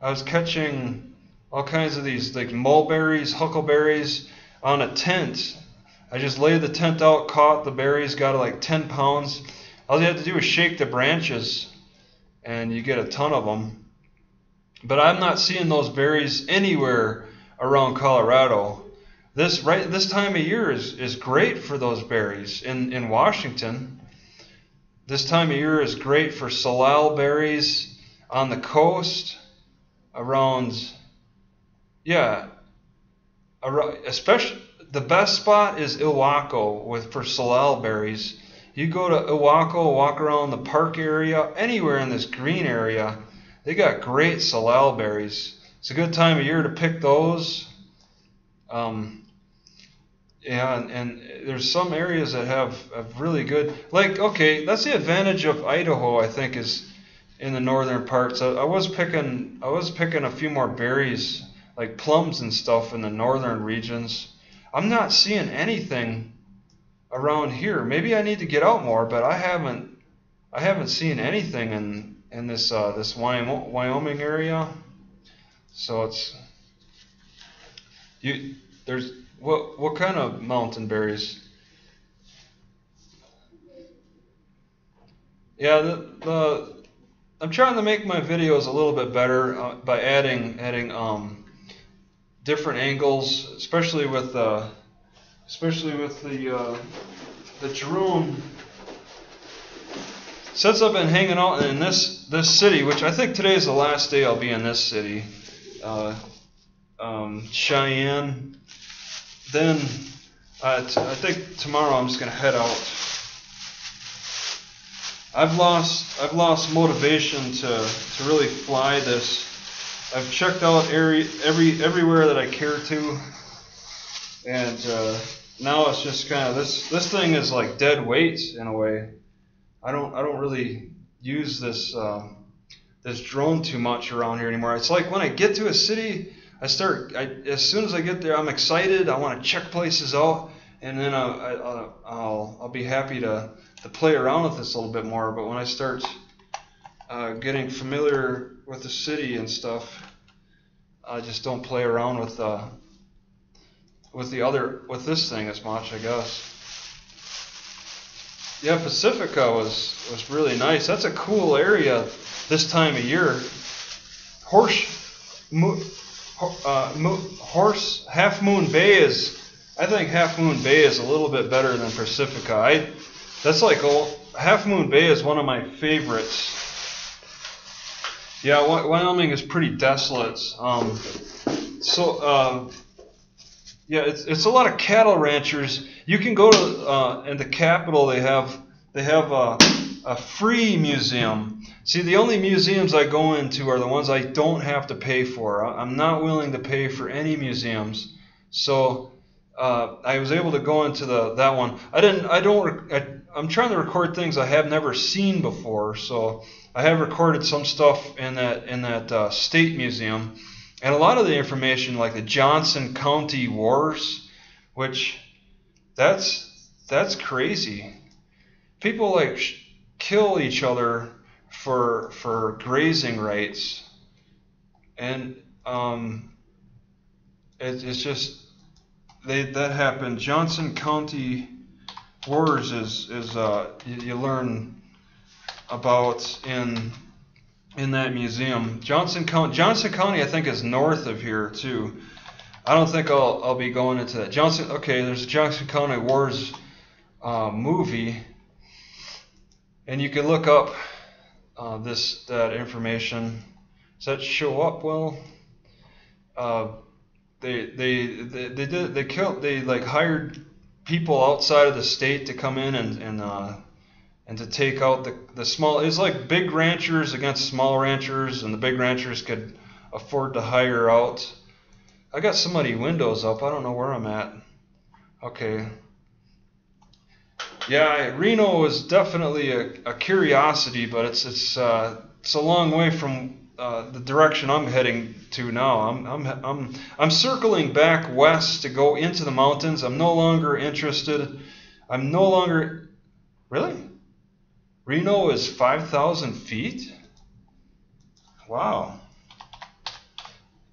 I was catching all kinds of these like mulberries, huckleberries on a tent. I just laid the tent out, caught the berries, got like 10 pounds. All you have to do is shake the branches, and you get a ton of them. But I'm not seeing those berries anywhere around Colorado. This right this time of year is, is great for those berries in, in Washington. This time of year is great for salal berries on the coast around yeah, especially the best spot is Ilwaco with for salal berries. You go to Ilwaco, walk around the park area, anywhere in this green area, they got great salal berries. It's a good time of year to pick those. Um, yeah, and, and, there's some areas that have, have really good, like, okay, that's the advantage of Idaho, I think, is in the northern parts. I, I was picking, I was picking a few more berries like plums and stuff in the northern regions. I'm not seeing anything around here. Maybe I need to get out more, but I haven't I haven't seen anything in in this uh, this Wyoming area. So it's you there's what what kind of mountain berries? Yeah, the, the I'm trying to make my videos a little bit better uh, by adding adding um different angles, especially with uh, especially with the uh, the drone. Since I've been hanging out in this this city, which I think today is the last day I'll be in this city, uh, um, Cheyenne. Then uh, I think tomorrow I'm just gonna head out. I've lost I've lost motivation to to really fly this I've checked out every, every everywhere that I care to, and uh, now it's just kind of this. This thing is like dead weight in a way. I don't I don't really use this uh, this drone too much around here anymore. It's like when I get to a city, I start I, as soon as I get there, I'm excited. I want to check places out, and then I, I, I'll I'll be happy to to play around with this a little bit more. But when I start uh, getting familiar with the city and stuff. I just don't play around with uh, with the other with this thing as much, I guess. Yeah, Pacifica was was really nice. That's a cool area this time of year. Horse, mo, uh, mo, horse Half Moon Bay is. I think Half Moon Bay is a little bit better than Pacifica. I that's like oh, Half Moon Bay is one of my favorites yeah, Wyoming is pretty desolate. Um, so, uh, yeah, it's, it's a lot of cattle ranchers. You can go to uh, in the capital. They have they have a, a free museum. See, the only museums I go into are the ones I don't have to pay for. I'm not willing to pay for any museums. So uh, I was able to go into the that one. I didn't. I don't. I, I'm trying to record things I have never seen before. So I have recorded some stuff in that in that uh, state museum, and a lot of the information, like the Johnson County Wars, which that's that's crazy. People like sh- kill each other for for grazing rights, and um, it, it's just they that happened. Johnson County Wars is is uh, you, you learn about in in that museum. Johnson County, Johnson County, I think is north of here too. I don't think I'll I'll be going into that. Johnson, okay, there's a Johnson County Wars uh, movie, and you can look up uh, this that information. Does that show up well? Uh, they, they they they did they killed they like hired people outside of the state to come in and and uh, and to take out the the small. It's like big ranchers against small ranchers, and the big ranchers could afford to hire out. I got somebody windows up. I don't know where I'm at. Okay. Yeah, Reno is definitely a, a curiosity, but it's it's uh, it's a long way from uh, the direction I'm heading to now. I'm, I'm, I'm, I'm circling back west to go into the mountains. I'm no longer interested. I'm no longer. Really? Reno is 5,000 feet? Wow.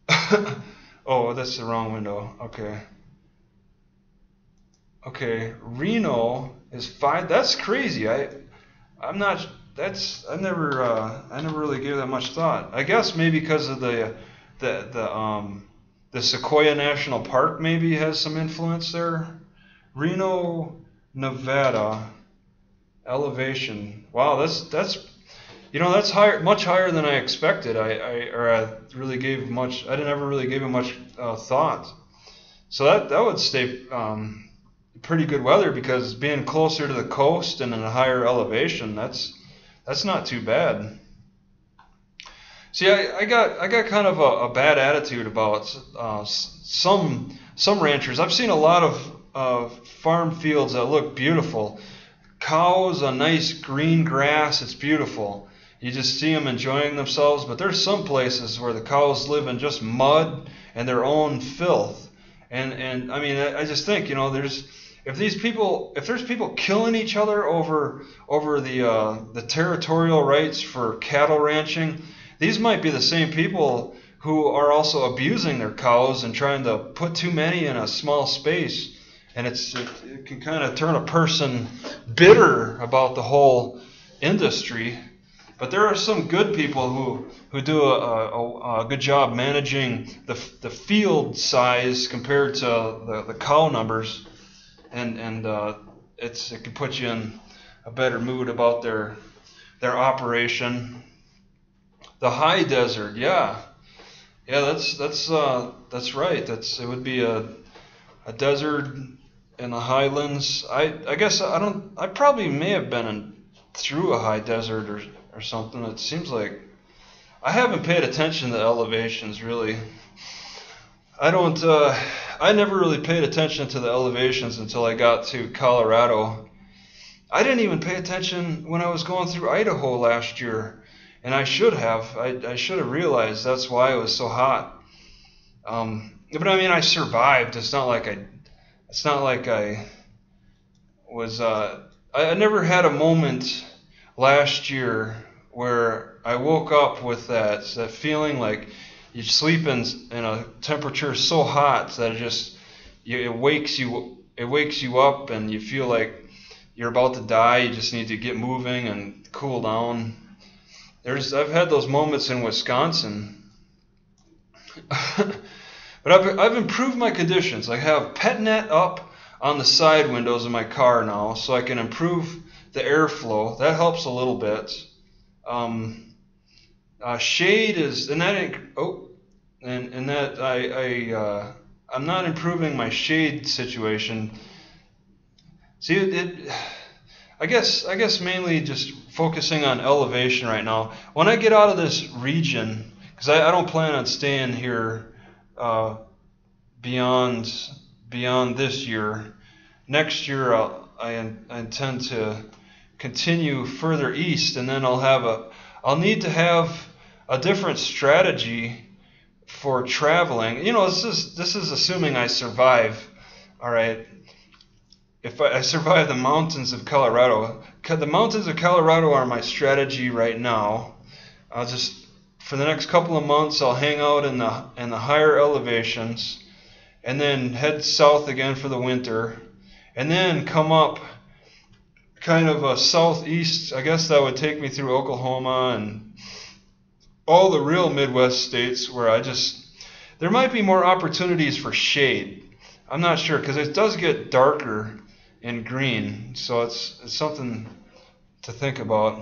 [laughs] oh, that's the wrong window. Okay. Okay, Reno is five. That's crazy. I, I'm not that's I never uh, I never really gave that much thought. I guess maybe because of the the the um the Sequoia National Park maybe has some influence there. Reno, Nevada, elevation. Wow, that's that's you know that's higher much higher than I expected. I, I or I really gave much. I didn't ever really give it much uh, thought. So that that would stay um, pretty good weather because being closer to the coast and in a higher elevation, that's that's not too bad. See, I, I got I got kind of a, a bad attitude about uh, some some ranchers. I've seen a lot of uh, farm fields that look beautiful. Cows, a nice green grass, it's beautiful. You just see them enjoying themselves. But there's some places where the cows live in just mud and their own filth. And and I mean, I, I just think you know, there's if these people, if there's people killing each other over over the uh, the territorial rights for cattle ranching, these might be the same people who are also abusing their cows and trying to put too many in a small space, and it's it, it can kind of turn a person bitter about the whole industry. But there are some good people who, who do a, a, a good job managing the, the field size compared to the, the cow numbers and and uh, it's it can put you in a better mood about their their operation. The high desert, yeah, yeah, that's that's uh, that's right. That's it would be a a desert in the highlands. I I guess I don't. I probably may have been in, through a high desert or or something. It seems like I haven't paid attention to elevations really. I don't. Uh, I never really paid attention to the elevations until I got to Colorado. I didn't even pay attention when I was going through Idaho last year, and I should have. I, I should have realized that's why it was so hot. Um, but I mean, I survived. It's not like I. It's not like I was. Uh, I, I never had a moment last year where I woke up with that that feeling like you sleep in, in a temperature so hot that it just it wakes you it wakes you up and you feel like you're about to die. You just need to get moving and cool down. There's I've had those moments in Wisconsin. [laughs] but I've, I've improved my conditions. I have PetNet up on the side windows of my car now, so I can improve the airflow. That helps a little bit. Um, uh, shade is, and that oh, and and that I I uh, I'm not improving my shade situation. See, it, it, I guess I guess mainly just focusing on elevation right now. When I get out of this region, because I, I don't plan on staying here uh, beyond beyond this year. Next year, I'll, I, I intend to continue further east, and then I'll have a I'll need to have a different strategy for traveling, you know, this is this is assuming I survive all right, if I, I survive the mountains of Colorado, the mountains of Colorado are my strategy right now. I'll just for the next couple of months I'll hang out in the in the higher elevations and then head south again for the winter and then come up kind of a southeast. I guess that would take me through Oklahoma and all the real Midwest states where I just there might be more opportunities for shade. I'm not sure because it does get darker in green, so it's, it's something to think about.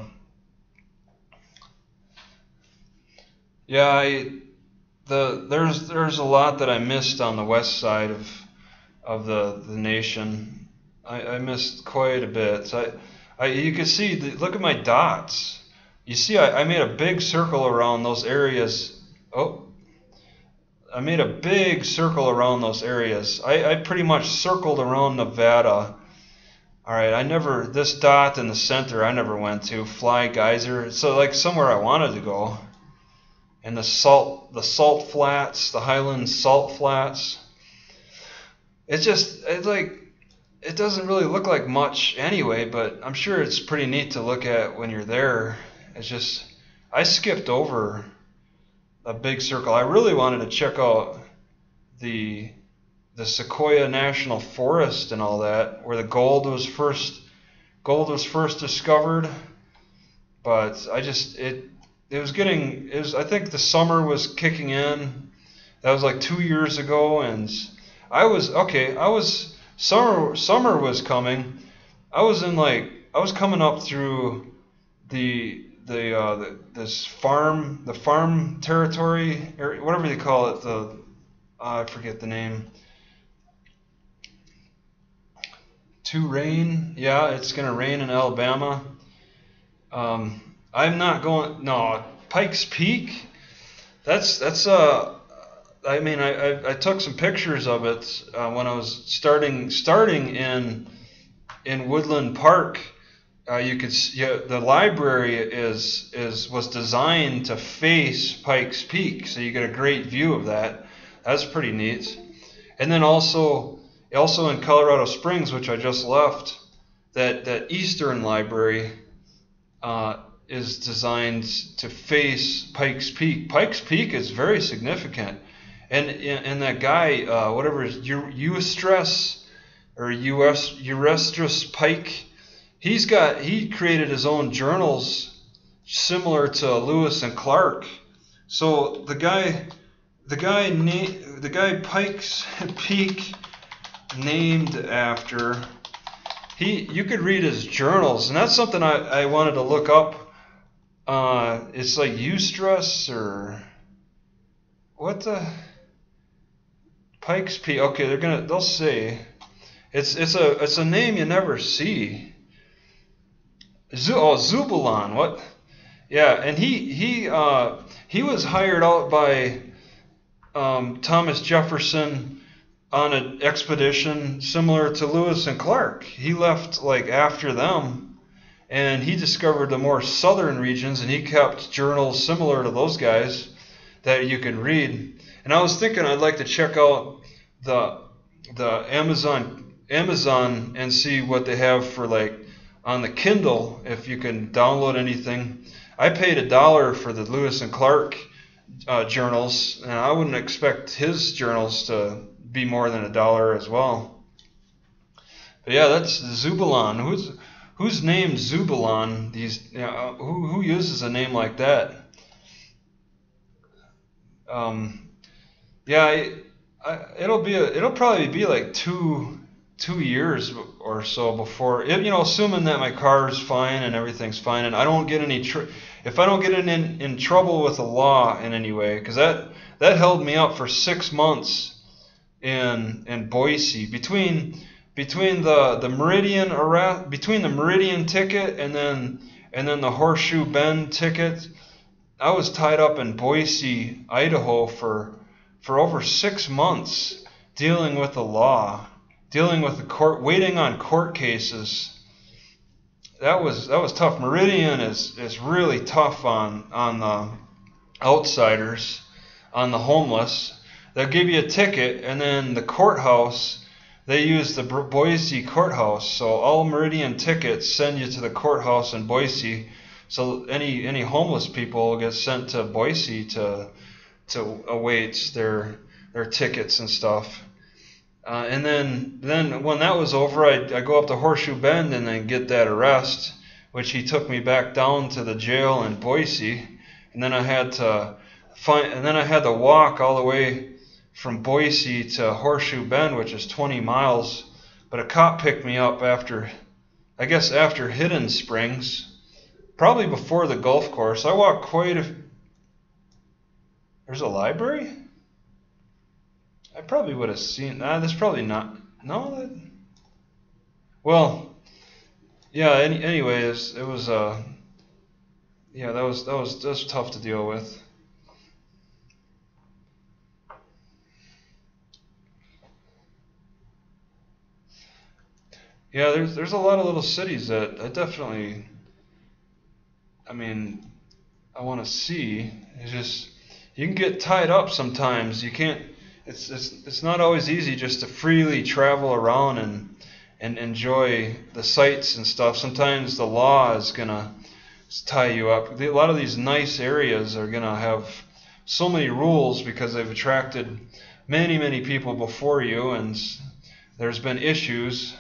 Yeah, I, the there's there's a lot that I missed on the west side of of the the nation. I, I missed quite a bit. I, I you can see the, look at my dots. You see, I, I made a big circle around those areas. Oh, I made a big circle around those areas. I, I pretty much circled around Nevada. All right, I never this dot in the center. I never went to Fly Geyser. So like somewhere I wanted to go. And the salt, the salt flats, the Highland salt flats. It's just it's like it doesn't really look like much anyway, but I'm sure it's pretty neat to look at when you're there. It's just I skipped over a big circle. I really wanted to check out the the Sequoia National Forest and all that, where the gold was first gold was first discovered. But I just it it was getting it was I think the summer was kicking in. That was like two years ago, and I was okay. I was summer summer was coming. I was in like I was coming up through the the, uh, the this farm the farm territory or whatever they call it the uh, I forget the name. To rain, yeah, it's gonna rain in Alabama. Um, I'm not going. No, Pikes Peak. That's that's uh. I mean, I, I, I took some pictures of it uh, when I was starting starting in in Woodland Park uh, you could the library is is was designed to face Pikes Peak, so you get a great view of that. That's pretty neat. And then also also in Colorado Springs, which I just left, that that Eastern Library uh, is designed to face Pikes Peak. Pikes Peak is very significant, and and that guy, uh, whatever, is U Eustress or US Eustress Pike he's got he created his own journals similar to Lewis and Clark. So the guy the guy the guy Pikes [laughs] Peak named after he you could read his journals and that's something I, I wanted to look up. Uh, it's like Eustress or what the Pikes Peak. Okay, they're gonna they'll say it's it's a it's a name you never see. Oh, Zebulon. What? Yeah, and he he uh, he was hired out by um, Thomas Jefferson on an expedition similar to Lewis and Clark. He left like after them, and he discovered the more southern regions, and he kept journals similar to those guys that you can read. And I was thinking I'd like to check out the the Amazon Amazon and see what they have for like on the Kindle, if you can download anything, I paid a dollar for the Lewis and Clark uh, journals, and I wouldn't expect his journals to be more than a dollar as well. But yeah, that's Zebulon. Who's who's named Zebulon? These you know, who who uses a name like that? Um, yeah, I, I, it'll be a, it'll probably be like two two years or so before you know assuming that my car is fine and everything's fine and i don't get any tr- if i don't get in, in, in trouble with the law in any way because that that held me up for six months in in boise between between the the meridian arrest between the meridian ticket and then and then the horseshoe bend ticket. I was tied up in boise idaho for for over six months dealing with the law dealing with the court, waiting on court cases. That was that was tough. Meridian is is really tough on on the outsiders, on the homeless. They'll give you a ticket, and then the courthouse they use the Boise courthouse. So all Meridian tickets send you to the courthouse in Boise. So any any homeless people get sent to Boise to to await their their tickets and stuff. Uh, and then then when that was over, I I go up to Horseshoe Bend and then get that arrest, which he took me back down to the jail in Boise, and then I had to find and then I had to walk all the way from Boise to Horseshoe Bend, which is 20 miles. But a cop picked me up after, I guess, after Hidden Springs, probably before the golf course. I walked quite a. There's a library? I probably would have seen. Nah, there's probably not. No, that. Well, yeah. Any, anyways, it was. Uh, yeah, that was that was that was tough to deal with. Yeah, there's there's a lot of little cities that I definitely. I mean, I want to see. It's just you can get tied up sometimes. You can't. It's it's it's not always easy just to freely travel around and and enjoy the sights and stuff. Sometimes the law is gonna tie you up. A lot of these nice areas are gonna have so many rules because they've attracted many many people before you, and there's been issues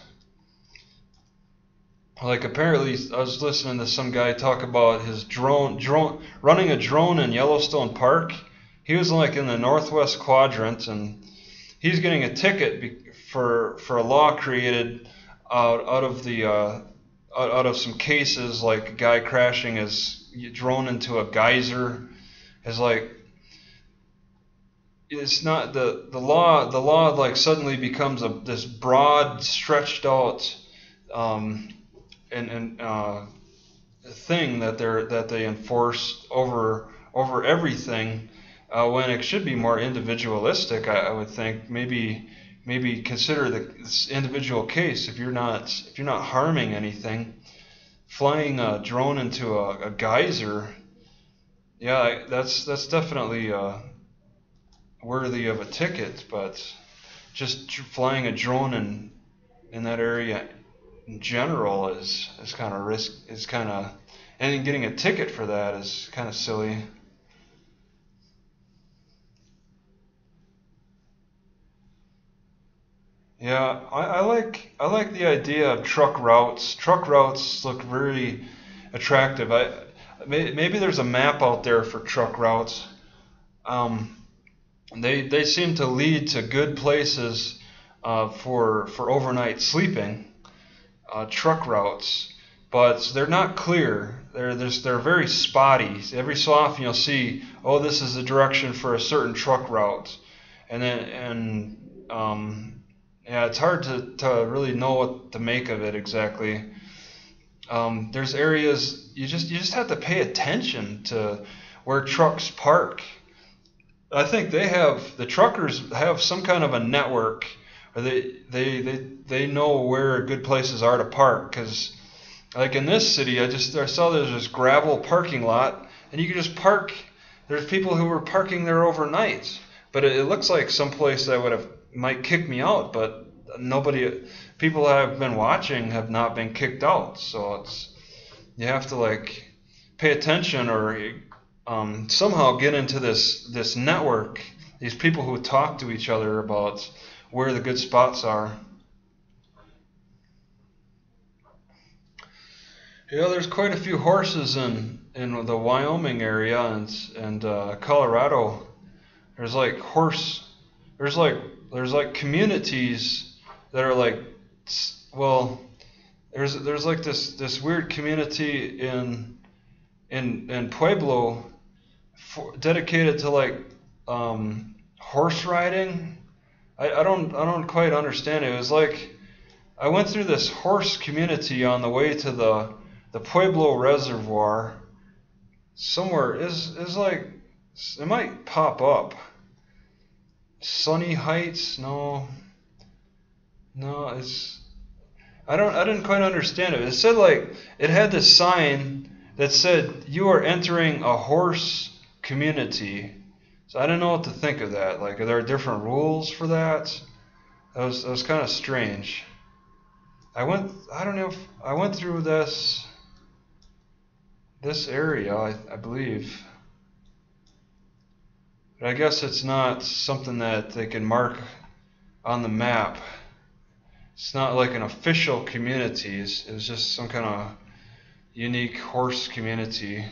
like apparently I was listening to some guy talk about his drone drone running a drone in Yellowstone Park. He was like in the northwest quadrant and he's getting a ticket for for a law created out out of the uh, out, of some cases like a guy crashing his drone into a geyser. Is like it's not the the law the law like suddenly becomes a this broad stretched out um, and, and uh, thing that they that they enforce over over everything uh, when it should be more individualistic. I, I, would think maybe maybe consider the this individual case if you're not if you're not harming anything. Flying a drone into a, a geyser, yeah, that's that's definitely uh, worthy of a ticket. But just flying a drone in in that area in general is is kind of risk is kind of and getting a ticket for that is kind of silly. Yeah, I, I like I like the idea of truck routes. Truck routes look really attractive. I maybe there's a map out there for truck routes. Um, they they seem to lead to good places uh, for for overnight sleeping uh, truck routes, but they're not clear. They're they're very spotty. Every so often you'll see, oh, this is the direction for a certain truck route, and then and um, yeah, it's hard to, to really know what to make of it exactly. Um, there's areas you just you just have to pay attention to where trucks park. I think they have the truckers have some kind of a network or they they they they know where good places are to park because like in this city I just I saw there's this gravel parking lot and you can just park there's people who were parking there overnight but it, it looks like some place that would have might kick me out but nobody people that have been watching have not been kicked out so it's you have to like pay attention or um, somehow get into this this network these people who talk to each other about where the good spots are. Yeah, there's quite a few horses in in the Wyoming area and and uh, Colorado. There's like horse. There's like there's like communities that are like well. There's there's like this this weird community in in in Pueblo for, dedicated to like um, horse riding I, I don't I don't quite understand it. It was like I went through this horse community on the way to the the Pueblo Reservoir. Somewhere is is like it might pop up. Sunny Heights? No. No, it's I don't I didn't quite understand it. It said like it had this sign that said you are entering a horse community. So I don't know what to think of that. Like, are there different rules for that? That was that was kind of strange. I went. I don't know if I went through this this area. I, I believe. But I guess it's not something that they can mark on the map. It's not like an official community. It's, it's just some kind of unique horse community.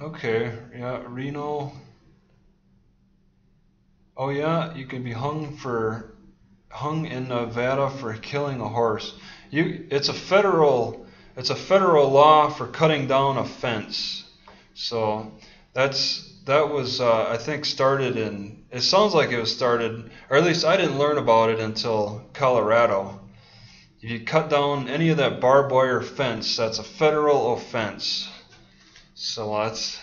Okay, yeah, Reno. Oh yeah, you can be hung for hung in Nevada for killing a horse. You, it's a federal, it's a federal law for cutting down a fence. So that's that was uh, I think started in. It sounds like it was started, or at least I didn't learn about it until Colorado. If you cut down any of that barbed wire fence, that's a federal offense. So that's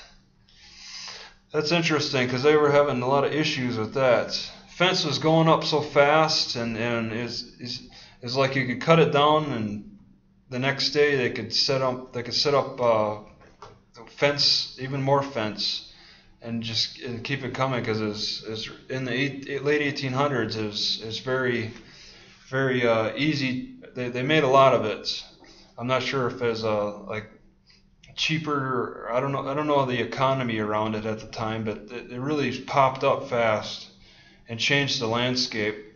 that's interesting because they were having a lot of issues with that. Fence was going up so fast, and and it's, it's, it's like you could cut it down, and the next day they could set up they could set up uh, fence, even more fence, and just and keep it coming because it's, it's in the eight, late 1800s is is very very uh, easy. They, they made a lot of it. I'm not sure if there's a like cheaper. I don't know. I don't know the economy around it at the time, but it, it really popped up fast and changed the landscape,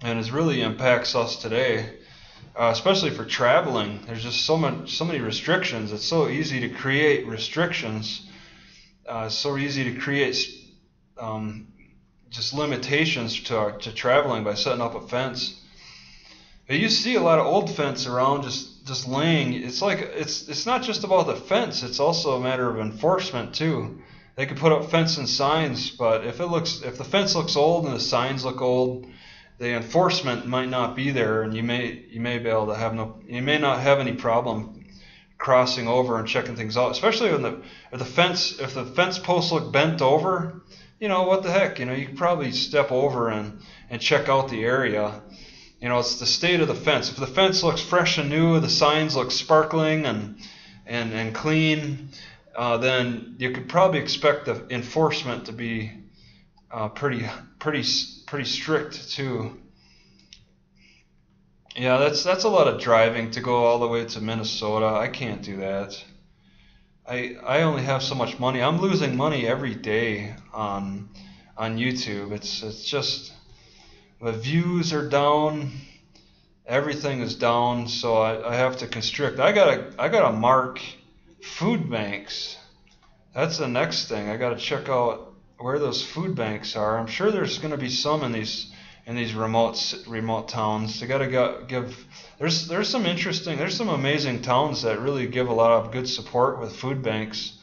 and it really impacts us today, uh, especially for traveling. There's just so much, so many restrictions. It's so easy to create restrictions. Uh, it's so easy to create um, just limitations to our, to traveling by setting up a fence. You see a lot of old fence around just just laying. It's like it's it's not just about the fence. It's also a matter of enforcement too. They could put up fence and signs, but if it looks if the fence looks old and the signs look old, the enforcement might not be there, and you may you may be able to have no you may not have any problem crossing over and checking things out. Especially when the if the fence if the fence posts look bent over, you know what the heck, you know you could probably step over and and check out the area you know, it's the state of the fence. If the fence looks fresh and new, the signs look sparkling and and and clean, uh, then you could probably expect the enforcement to be uh, pretty pretty pretty strict too. Yeah, that's that's a lot of driving to go all the way to Minnesota. I can't do that. I I only have so much money. I'm losing money every day on on YouTube. It's it's just the views are down. Everything is down so I, I have to constrict. I gotta i gotta mark food banks. That's the next thing. I gotta check out where those food banks are. I'm sure there's going to be some in these in these remote remote towns. They gotta go, give there's there's some interesting there's some amazing towns that really give a lot of good support with food banks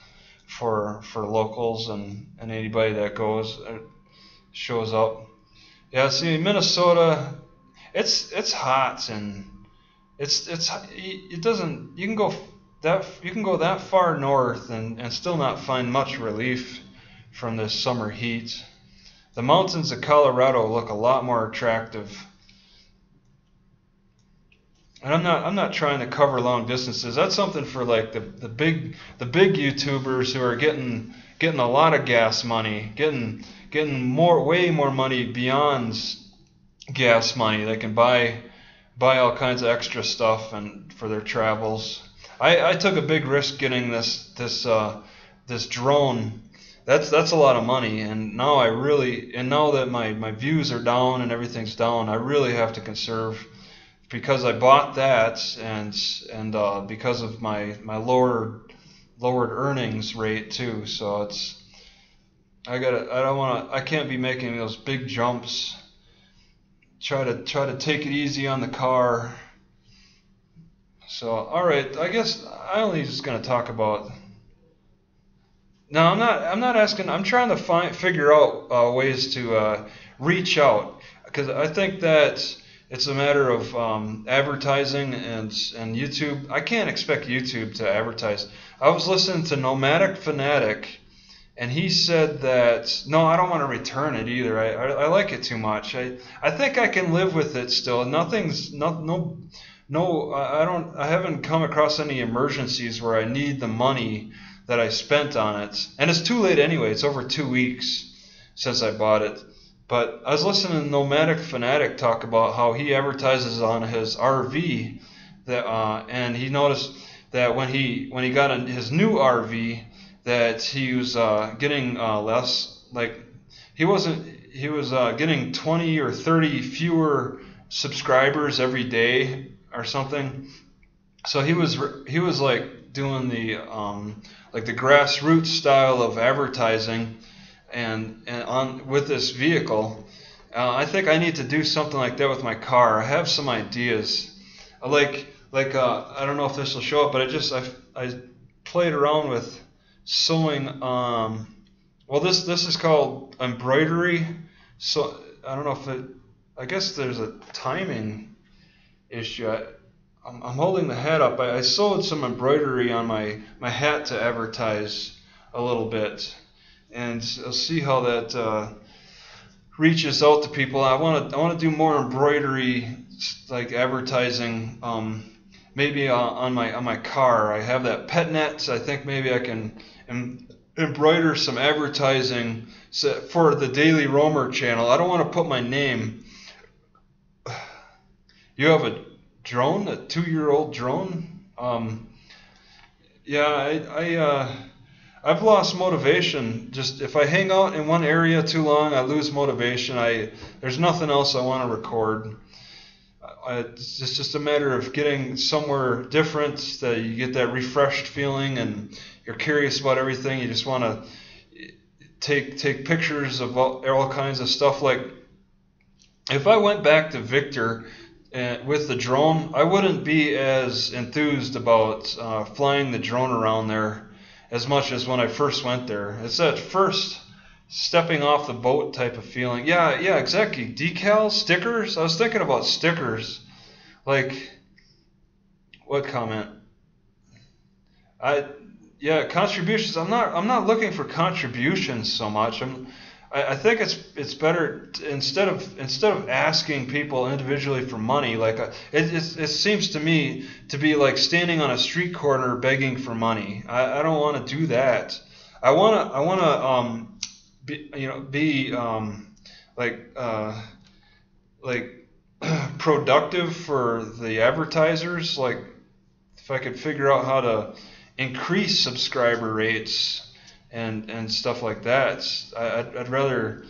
for for locals and and anybody that goes uh, shows up yeah, see, Minnesota, it's it's hot and it's it's it doesn't you can go that you can go that far north and, and still not find much relief from this summer heat. The mountains of Colorado look a lot more attractive. And I'm not I'm not trying to cover long distances. That's something for like the, the big the big YouTubers who are getting getting a lot of gas money, getting getting more, way more money beyond gas money. They can buy buy all kinds of extra stuff and for their travels. I, I took a big risk getting this this uh, this drone. That's that's a lot of money, and now I really and now that my my views are down and everything's down, I really have to conserve because I bought that and and uh, because of my my lower lowered earnings rate too. So it's I gotta. I don't want to. I can't be making those big jumps. Try to try to take it easy on the car. So all right. I guess I only just gonna talk about. No, I'm not. I'm not asking. I'm trying to find figure out uh, ways to uh, reach out because I think that it's a matter of um, advertising and and YouTube. I can't expect YouTube to advertise. I was listening to Nomadic Fanatic and he said that no, I don't want to return it either. I, I, I like it too much. I I think I can live with it still. Nothing's no no no. I don't. I haven't come across any emergencies where I need the money that I spent on it. And it's too late anyway. It's over two weeks since I bought it. But I was listening to Nomadic Fanatic talk about how he advertises on his RV that, uh, and he noticed that when he when he got his new RV that he was uh, getting uh, less like he wasn't he was uh, getting 20 or 30 fewer subscribers every day or something. So he was he was like doing the um, like the grassroots style of advertising and, and on with this vehicle. Uh, I think I need to do something like that with my car. I have some ideas. Like like uh, I don't know if this will show up, but I just I, I played around with sewing. Um, well, this this is called embroidery. So I don't know if it. I guess there's a timing issue. I, I'm, I'm holding the hat up. I, I sewed some embroidery on my my hat to advertise a little bit and I'll see how that uh, reaches out to people. I want to I want to do more embroidery, like advertising. Um, maybe on my on my car, I have that pet net. So I think maybe I can em- embroider some advertising for the Daily Roamer channel. I don't want to put my name. [sighs] You have a drone, a two-year-old drone. Um, yeah, I, I uh, I've lost motivation. Just if I hang out in one area too long, I lose motivation. I there's nothing else I want to record. I, it's just a matter of getting somewhere different that you get that refreshed feeling and you're curious about everything. You just want to take take pictures of all, all kinds of stuff. Like if I went back to Victor uh, with the drone, I wouldn't be as enthused about uh, flying the drone around there as much as when I first went there. It's that first stepping off the boat type of feeling. Yeah, yeah, exactly. Decals, stickers. I was thinking about stickers. Like, what comment? I, yeah, contributions. I'm not. I'm not looking for contributions so much. I'm I, I think it's it's better to, instead of instead of asking people individually for money. Like a, uh, it, it, it seems to me to be like standing on a street corner begging for money. I, I don't want to do that. I want to I want to um be you know be um like uh like [clears throat] productive for the advertisers. Like if I could figure out how to increase subscriber rates and and stuff like that. I, would I'd rather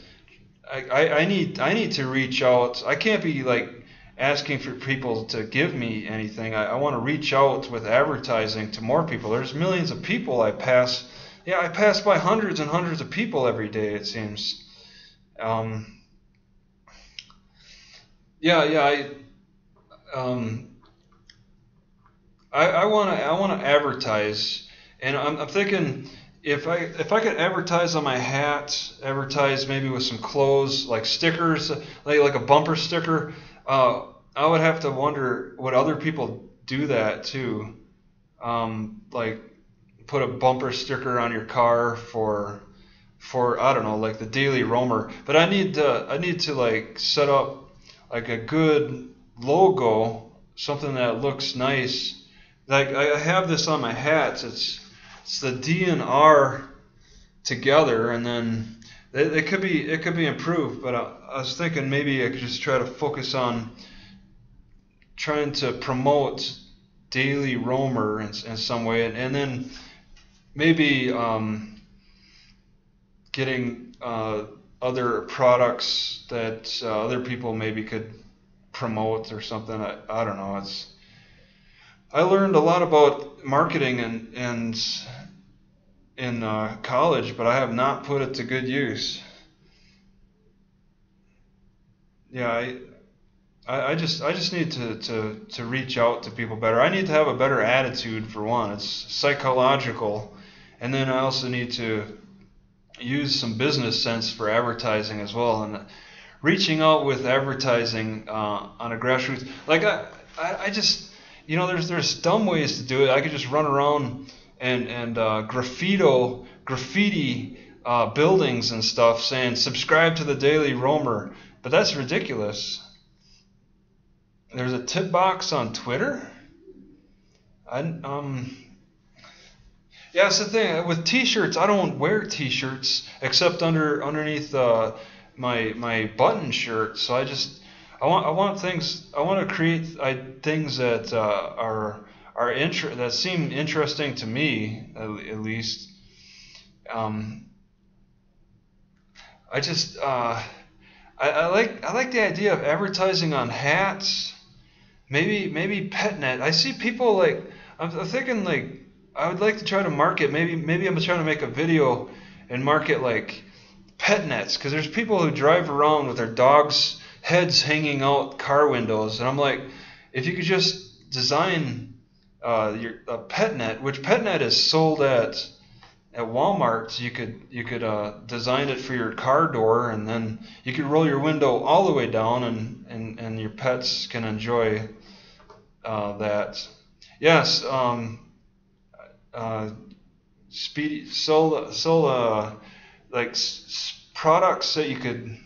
I, I need I need to reach out. I can't be like asking for people to give me anything. I, I want to reach out with advertising to more people. There's millions of people I pass. Yeah, I pass by hundreds and hundreds of people every day. It seems. Um, yeah, yeah. I um, I want to I want to advertise, and I'm, I'm thinking if I if I could advertise on my hat, advertise maybe with some clothes like stickers, like like a bumper sticker, uh, I would have to wonder would other people do that too, um, like put a bumper sticker on your car for for I don't know like the Daily Roamer. But I need to I need to like set up like a good logo, something that looks nice. Like I have this on my hats. It's it's the D and R together, and then it, it could be it could be improved. But I, I was thinking maybe I could just try to focus on trying to promote Daily Roamer in, in some way, and, and then maybe um, getting uh, other products that uh, other people maybe could promote or something. I, I don't know. It's I learned a lot about marketing and and in uh, college, but I have not put it to good use. Yeah, I, I, just I just need to, to, to reach out to people better. I need to have a better attitude for one. It's psychological, and then I also need to use some business sense for advertising as well. And reaching out with advertising uh, on a grassroots, like I, I, I just you know, there's there's dumb ways to do it. I could just run around and and uh, graffito graffiti uh, buildings and stuff saying subscribe to the Daily Roamer, but that's ridiculous. There's a tip box on Twitter. I um. Yeah, that's the thing with T-shirts. I don't wear T-shirts except under underneath uh, my my button shirt. So I just I want I want things I want to create I, things that uh, are are inter- that seem interesting to me at, at least. Um, I just uh, I, I, like I like the idea of advertising on hats. Maybe maybe PetNet. I see people like I'm thinking like I would like to try to market. Maybe maybe I'm trying to make a video and market like pet nets because there's people who drive around with their dogs' heads hanging out car windows, and I'm like, if you could just design uh, your a pet net, which pet net is sold at at Walmart, you could you could uh, design it for your car door, and then you could roll your window all the way down, and and, and your pets can enjoy uh, that. Yes, um, uh, speedy sell sell uh, like products that you could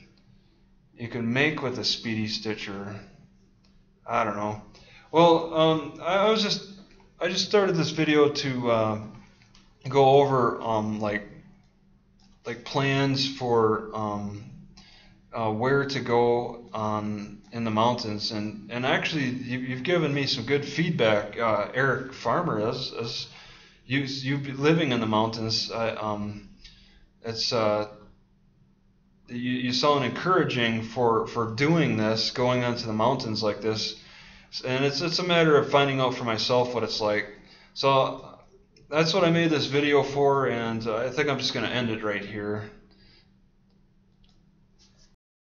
you could make with a speedy stitcher. I don't know. Well, um, I, I was just I just started this video to uh, go over um, like like plans for um, uh, where to go on in the mountains, and and actually you, have given me some good feedback, uh, Eric Farmer, as as you you living in the mountains. I, um, it's uh, you, you sound encouraging for for doing this, going onto the mountains like this and it's it's a matter of finding out for myself what it's like. So that's what I made this video for, and I think I'm just going to end it right here.